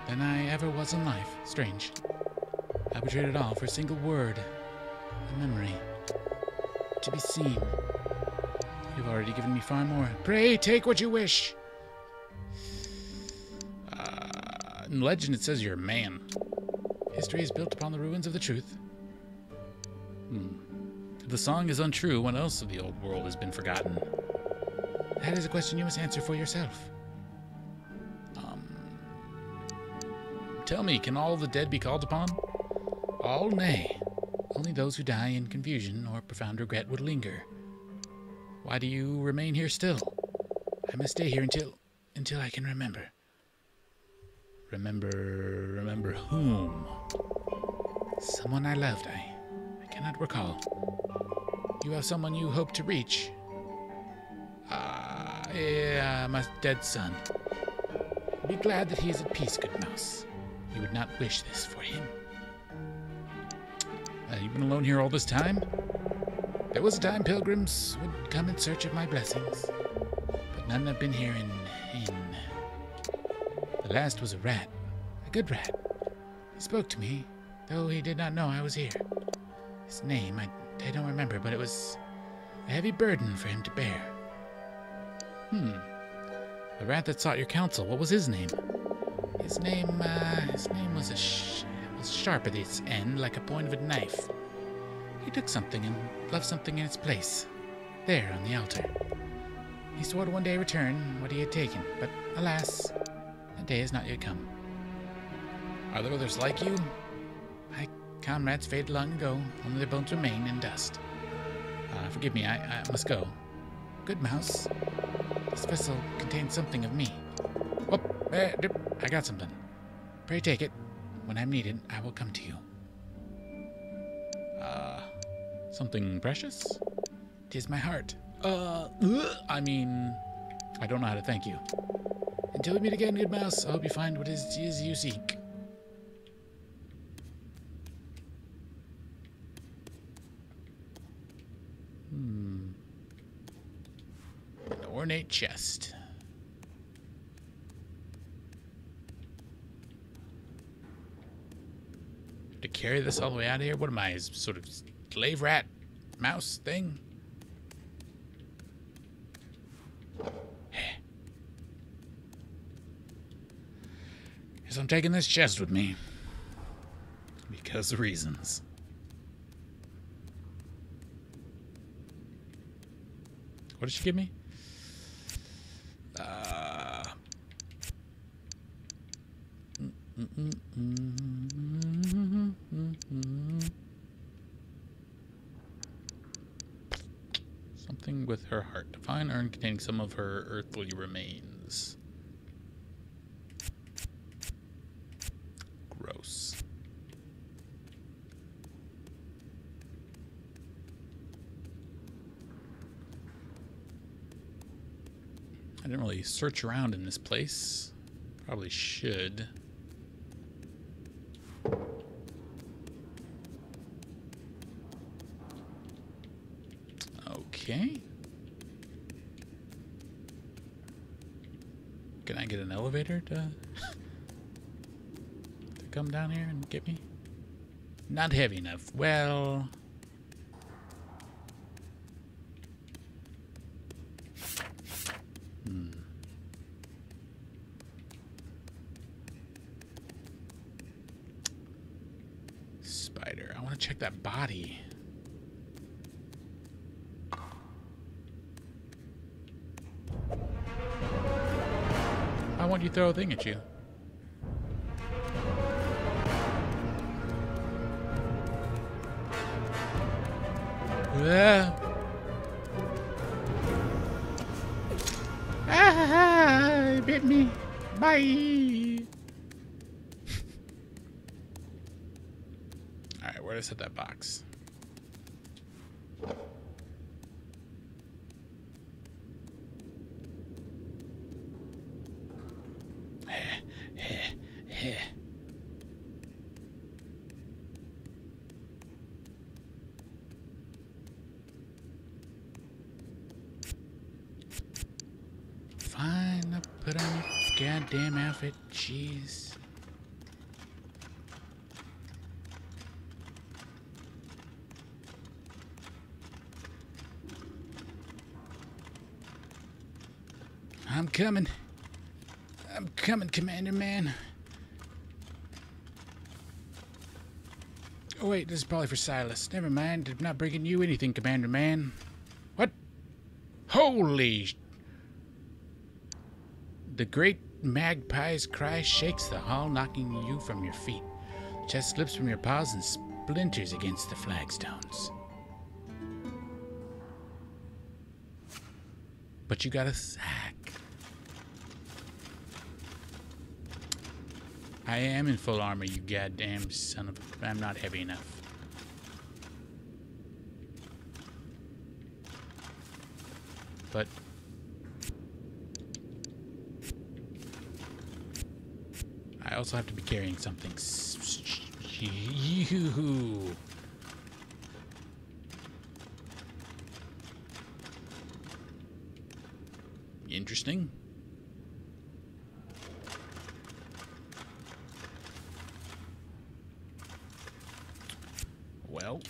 than I ever was in life. Strange. I would trade it all for a single word, a memory, to be seen. You've already given me far more. Pray, take what you wish. Uh, in legend, it says you're a man. History is built upon the ruins of the truth. The song is untrue, what else of the old world has been forgotten? That is a question you must answer for yourself. Um, tell me, can all the dead be called upon? All nay. Only those who die in confusion or profound regret would linger. Why do you remain here still? I must stay here until until I can remember. Remember remember whom? Someone I loved, I I cannot recall. You have someone you hope to reach? Ah, yeah, my dead son. Be glad that he is at peace, good mouse. You would not wish this for him. Uh, you've been alone here all this time? There was a time pilgrims would come in search of my blessings, but none have been here in. in. The last was a rat, a good rat. He spoke to me, though he did not know I was here. His name, I, I don't remember, but it was a heavy burden for him to bear. Hmm. The rat that sought your counsel, what was his name? His name, uh, his name was a sh- was sharp at its end, like a point of a knife. He took something and left something in its place, there on the altar. He swore to one day return what he had taken, but alas, that day has not yet come. Are there others like you? Comrades faded long ago, only their bones remain in dust. Uh, forgive me, I, I must go. Good mouse. This vessel contains something of me. Eh, dip, I got something. Pray take it. When I'm needed, I will come to you. Uh, something precious? Tis my heart. Uh, I mean, I don't know how to thank you. Until we meet again, good mouse, I hope you find what is, is you seek. Hmm. Chest. To carry this all the way out of here? What am I, sort of slave rat mouse thing? Guess I'm taking this chest with me. Because of reasons. What did she give me? Uh, Mm-hmm. Something with her heart. Find urn containing some of her earthly remains. Gross. I didn't really search around in this place. Probably should. Okay. Can I get an elevator to to come down here and get me? Not heavy enough. Well, hmm. Spider. I want to check that body. Why won't you throw a thing at you? Yeah. Ah, it bit me. Bye. Alright, where did I set that box? Fine, I'll put on goddamn outfit. Jeez. I'm coming. I'm coming, Commander Man. Oh, wait, this is probably for Silas. Never mind. I'm not bringing you anything, Commander Man. What? Holy. The great magpie's cry shakes the hall, knocking you from your feet. The chest slips from your paws and splinters against the flagstones. But you got a sack. I am in full armor, you goddamn son of a. I'm not heavy enough. But. I also have to be carrying something. Interesting. Well.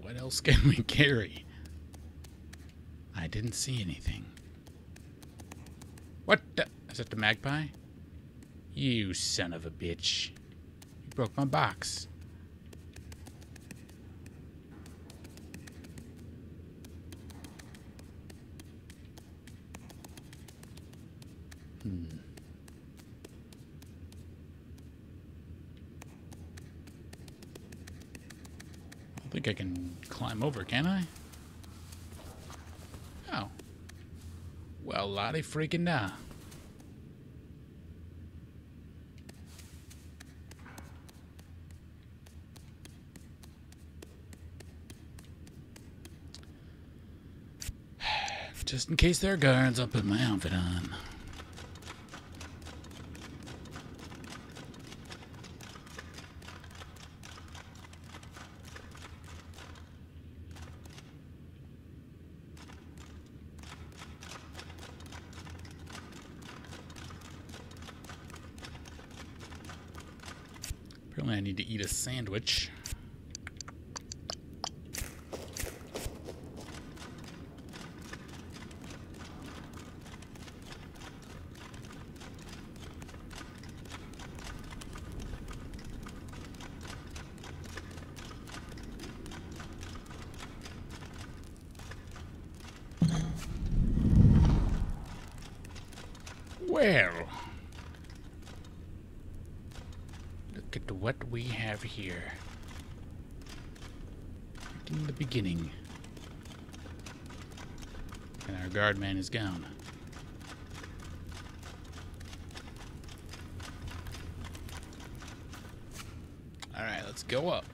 What else can we carry? Didn't see anything. What the? Is that the magpie? You son of a bitch. You broke my box. Hmm. I think I can climb over, can I? Oh. Well, Lottie freaking da. Just in case there are guards, I'll put my outfit on. I need to eat a sandwich. Well, look at what we have here. Right In the beginning. And our guard man is gone. Alright, let's go up.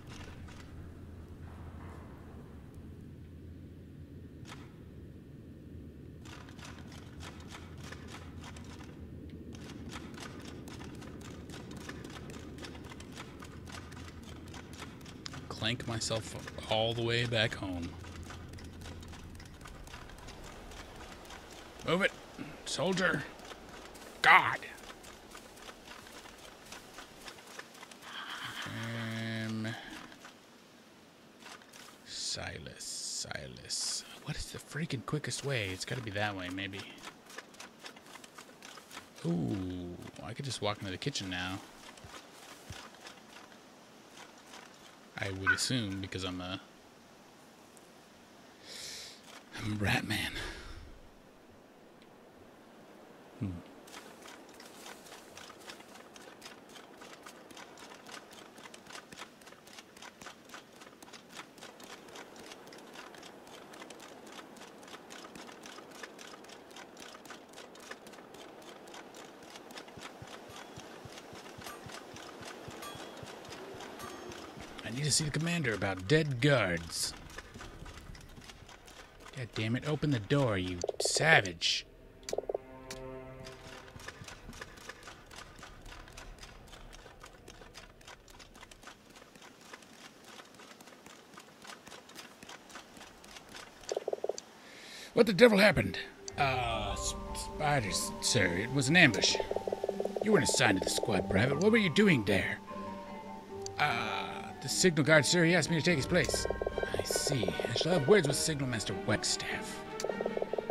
Clank myself all the way back home. Move it, soldier. God. Um, Silas, Silas. What is the freaking quickest way? It's got to be that way, maybe. Ooh, I could just walk into the kitchen now. I would assume because I'm a I'm a rat man. Hmm. I need to see the commander about dead guards. God damn it, open the door, you savage. What the devil happened? Uh, sp- spiders, sir. It was an ambush. You weren't assigned to the squad, Private. What were you doing there? Uh, the signal guard, sir, he asked me to take his place. I see. I shall have words with Signal Master Wagstaff.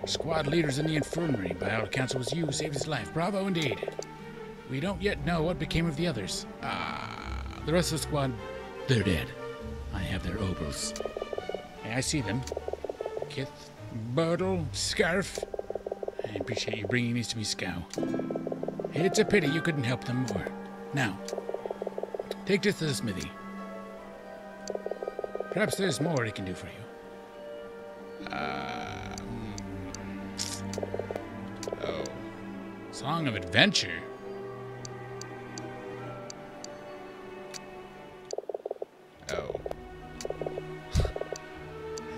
Squad leaders in the infirmary. By all accounts, it was you who saved his life. Bravo indeed. We don't yet know what became of the others. Ah, the rest of the squad, they're dead. I have their obels. Hey, I see them. Kith, Burdle, Scarf. I appreciate you bringing these to me, Scow. It's a pity you couldn't help them more. Now, take this to the smithy. Perhaps there's more he can do for you. Um, oh. Song of Adventure? Oh.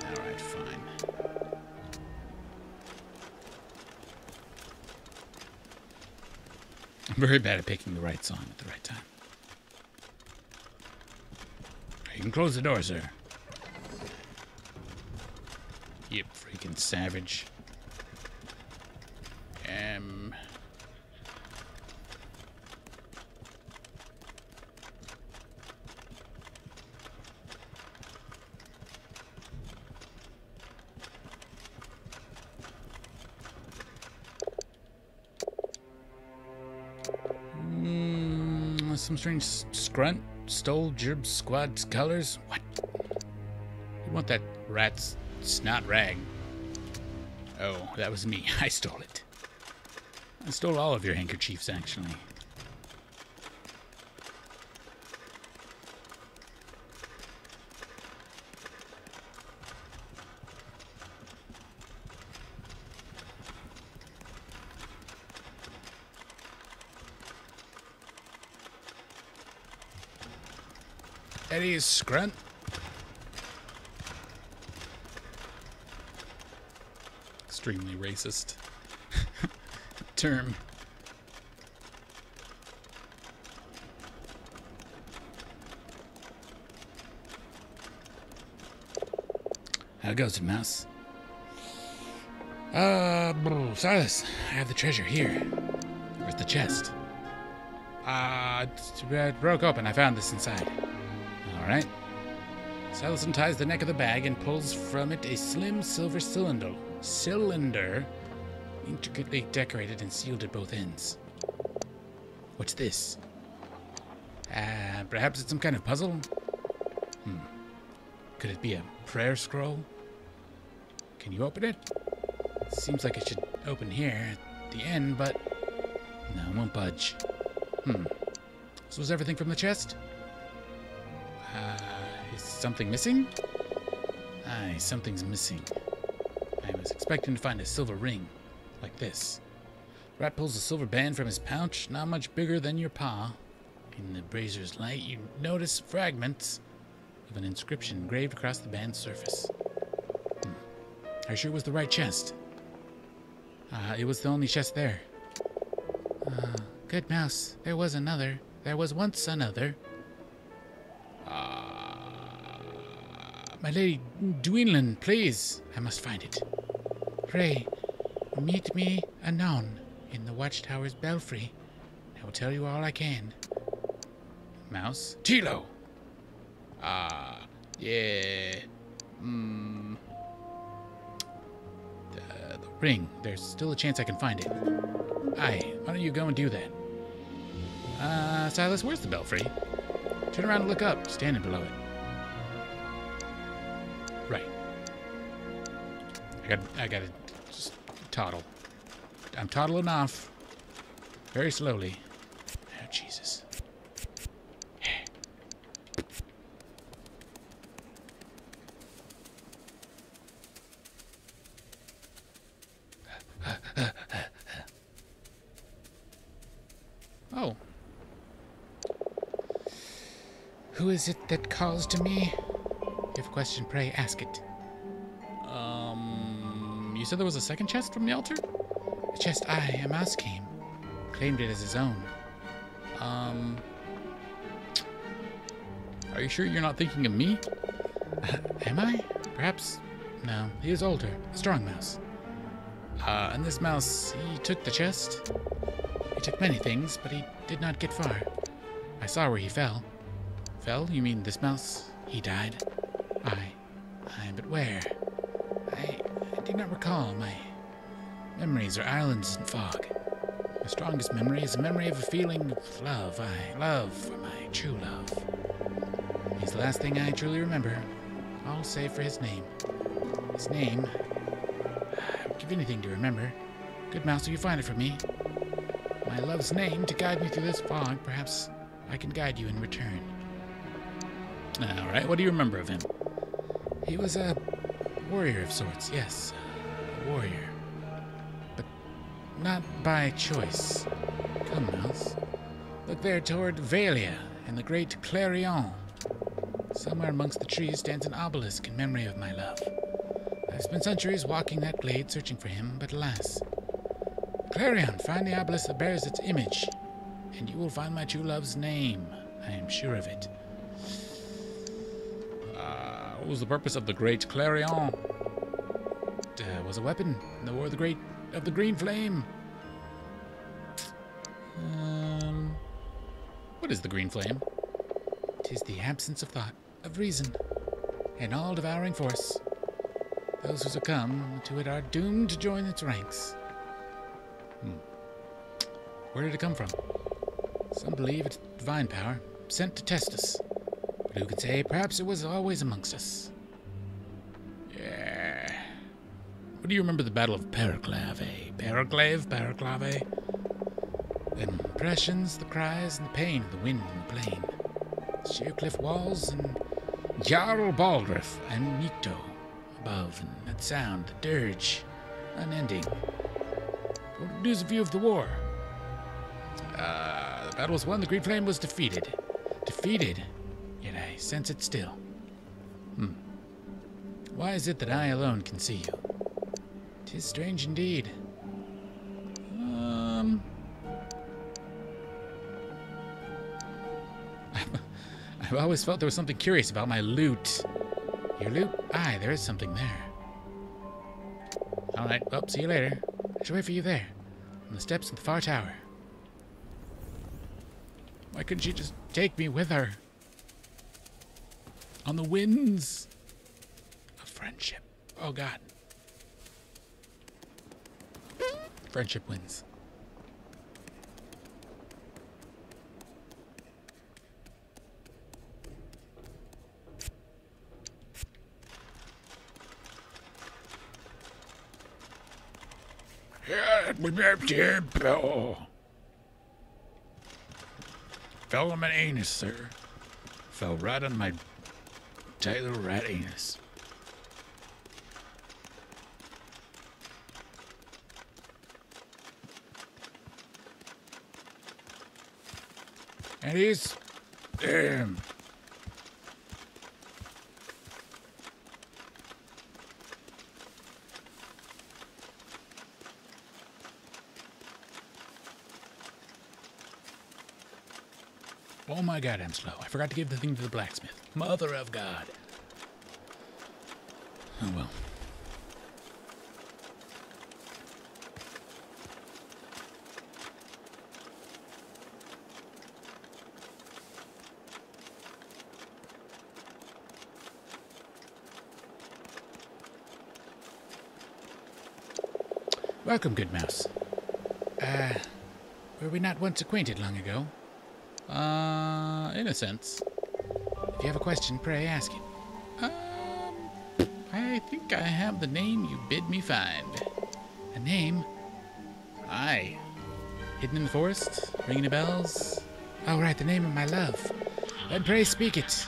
Alright, fine. I'm very bad at picking the right song at the right time. You can close the door, sir. You savage. Um. Mm, some strange scrunt stole Gerb Squad's colors. What? You want that rat's snot rag? Oh, that was me. I stole it. I stole all of your handkerchiefs, actually. Eddie Scrunt. Extremely racist term. How goes it, Mouse? Uh, Silas, I have the treasure here. Where's the chest? Uh, it broke open. I found this inside. All right. Silas unties the neck of the bag and pulls from it a slim silver cylinder. Cylinder, intricately decorated and sealed at both ends. What's this? Uh, perhaps it's some kind of puzzle? Hmm. Could it be a prayer scroll? Can you open it? Seems like it should open here at the end, but no, it won't budge. Hmm. So was everything from the chest? Is something missing? Aye, something's missing. I was expecting to find a silver ring, like this. Rat pulls a silver band from his pouch, not much bigger than your paw. In the brazer's light, you notice fragments of an inscription engraved across the band's surface. Hmm. Are you sure it was the right chest? Uh, it was the only chest there. Uh, good mouse. There was another. There was once another. My lady Dwinlin, please. I must find it. Pray, meet me anon in the watchtower's belfry. I will tell you all I can. Mouse? Tilo! Ah, yeah. Hmm. The, the ring. There's still a chance I can find it. Aye, why don't you go and do that? Uh, Silas, where's the belfry? Turn around and look up, standing below it. I got. I got to just toddle. I'm toddling off. Very slowly. Oh Jesus. Oh. Who is it that calls to me? If question, pray ask it. You said there was a second chest from the altar? The chest I, a mouse came, claimed it as his own. Um, are you sure you're not thinking of me? am I? Perhaps. No, he is older, a strong mouse. Uh, and this mouse, he took the chest. He took many things, but he did not get far. I saw where he fell. Fell? You mean this mouse? He died? Aye. Aye, but where? Do not recall. My memories are islands in fog. My strongest memory is a memory of a feeling of love. I love for my true love. He's the last thing I truly remember, all save for his name. His name. I would give anything to remember. Good mouse, will you find it for me? My love's name to guide me through this fog. Perhaps I can guide you in return. All right, what do you remember of him? He was a warrior of sorts, yes, a warrior. But not by choice. Come, mouse. Look there toward Valia and the great Clarion. Somewhere amongst the trees stands an obelisk in memory of my love. I've spent centuries walking that glade searching for him, but alas. Clarion, find the obelisk that bears its image, and you will find my true love's name. I am sure of it. Uh, what was the purpose of the great Clarion? Uh, was a weapon in the war of the great of the green flame. Um, what is the green flame? Tis the absence of thought, of reason, an all-devouring force. Those who succumb to it are doomed to join its ranks. Hmm. Where did it come from? Some believe it's divine power, sent to test us. But who can say? Perhaps it was always amongst us. What do you remember the Battle of Periclave? Periclave? Periclave? The impressions, the cries, and the pain of the wind in the plain. Sheer cliff walls and Jarl Baldriff and Nikto above, and that sound, the dirge, unending. What news of view of the war? Uh, the battle was won, the Green Flame was defeated. Defeated, yet I sense it still. Hmm. Why is it that I alone can see you? Tis strange indeed. Um. I've always felt there was something curious about my lute. Your lute? Aye, there is something there. All right, well, see you later. I shall wait for you there, on the steps of the far tower. Why couldn't she just take me with her? On the winds of friendship. Oh, God. Friendship wins. Fell on my anus, sir. Fell right on my tight little rat anus. And he's damn. Oh my god, I'm slow. I forgot to give the thing to the blacksmith. Mother of God. Oh well. Welcome, good mouse. Uh, were we not once acquainted long ago? Uh, in a sense. If you have a question, pray ask it. Um, I think I have the name you bid me find. A name? Aye. Hidden in the forest? Ringing the bells? Oh, right, the name of my love. Then pray speak it.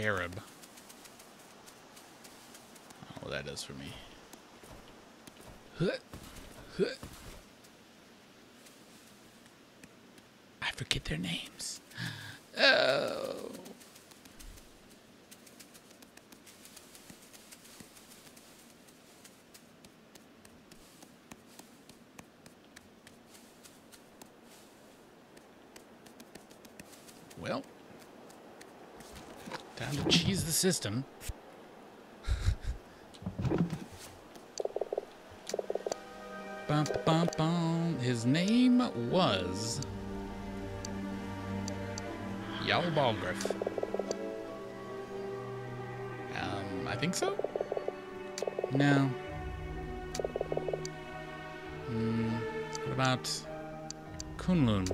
Scarab. Oh, that does for me. I forget their names. Oh. Well, to cheese the system. bum, bum, bum. His name was Jarl Balgruuf. Um, I think so? No. Hmm, what about Kunlun?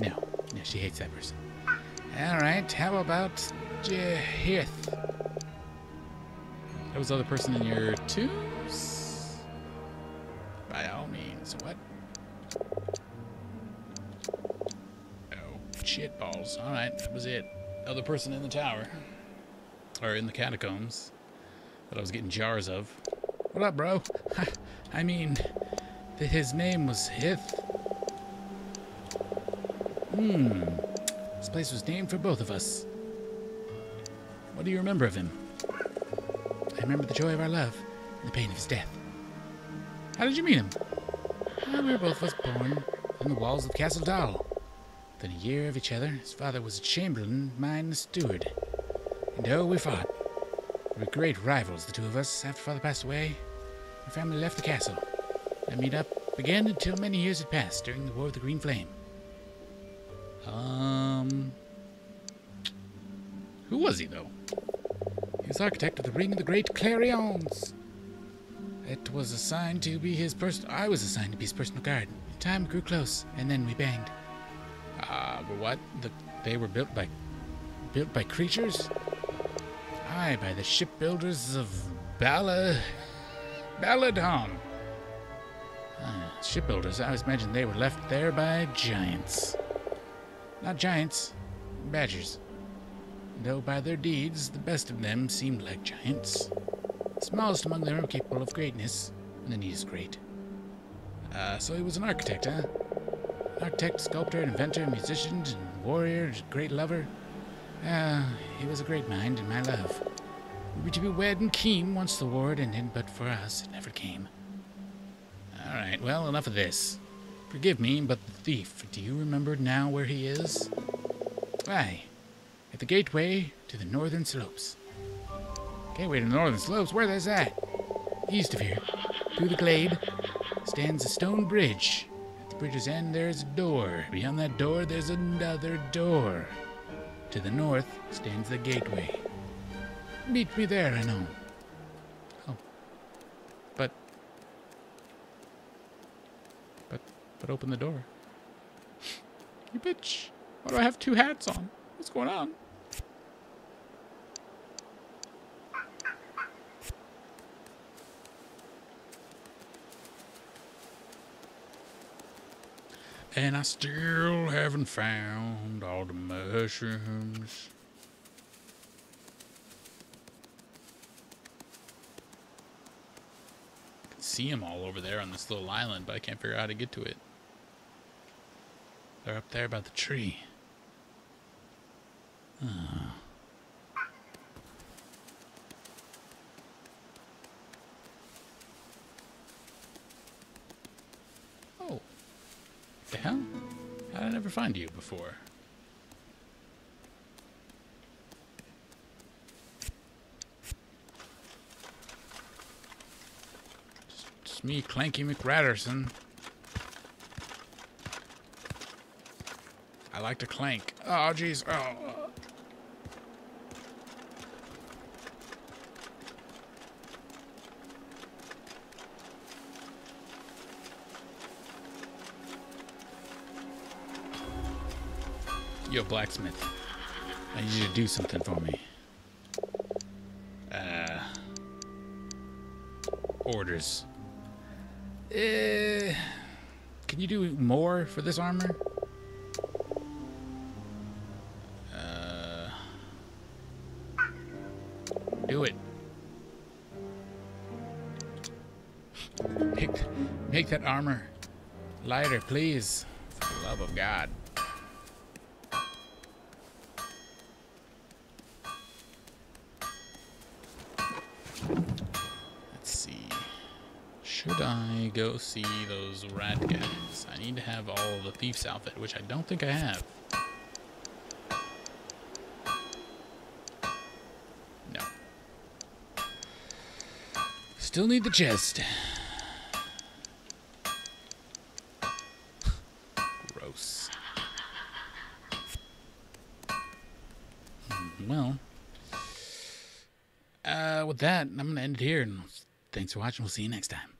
No, no, she hates that person. All right, how about Jehith? That was the other person in your tombs? By all means, what? Oh, shit balls. All right, that was it. Other person in the tower. Or in the catacombs. That I was getting jars of. What up, bro? I mean, his name was Hith. Hmm. Place was named for both of us. What do you remember of him? I remember the joy of our love and the pain of his death. How did you meet him? Well, we were both of us born in the walls of Castle Dal. Within a year of each other, his father was a chamberlain, mine a steward. And oh, we fought. We were great rivals, the two of us. After father passed away, our family left the castle. And meet up again until many years had passed during the War of the Green Flame. Architect of the Ring of the Great Clarions. It was assigned to be his person. I was assigned to be his personal guard. Time grew close, and then we banged. Ah, uh, but what? The, they were built by built by creatures? Aye, by the shipbuilders of Bala Baladon. Uh, shipbuilders. I always imagined they were left there by giants. Not giants, badgers. Though by their deeds, the best of them seemed like giants. The smallest among them were capable of greatness, and the need is great. Uh, so he was an architect, huh? An architect, sculptor, inventor, musician, and warrior, great lover. Ah, uh, he was a great mind and my love. We were to be wed and keen once the war ended, but for us it never came. All right, well, enough of this. Forgive me, but the thief, do you remember now where he is? Why, at the gateway to the northern slopes. Gateway to the northern slopes? Where is that? East of here, through the glade, stands a stone bridge. At the bridge's end, there's a door. Beyond that door, there's another door. To the north stands the gateway. Meet me there, I know. Oh. But. But. But open the door. you bitch. Why do I have two hats on? What's going on? And I still haven't found all the mushrooms. I can see them all over there on this little island, but I can't figure out how to get to it. They're up there by the tree. The hell? How did I never find you before? Just me, Clanky McRatterson. I like to clank. Oh, jeez. Oh. Yo, blacksmith. I need you to do something for me. Uh, orders. Eh, can you do more for this armor? Uh, do it. Make, make that armor lighter, please. For the love of God. See those rat guys? I need to have all the thief's outfit, which I don't think I have. No. Still need the chest. Gross. Hmm, Well, uh, with that, I'm going to end it here. And thanks for watching. We'll see you next time.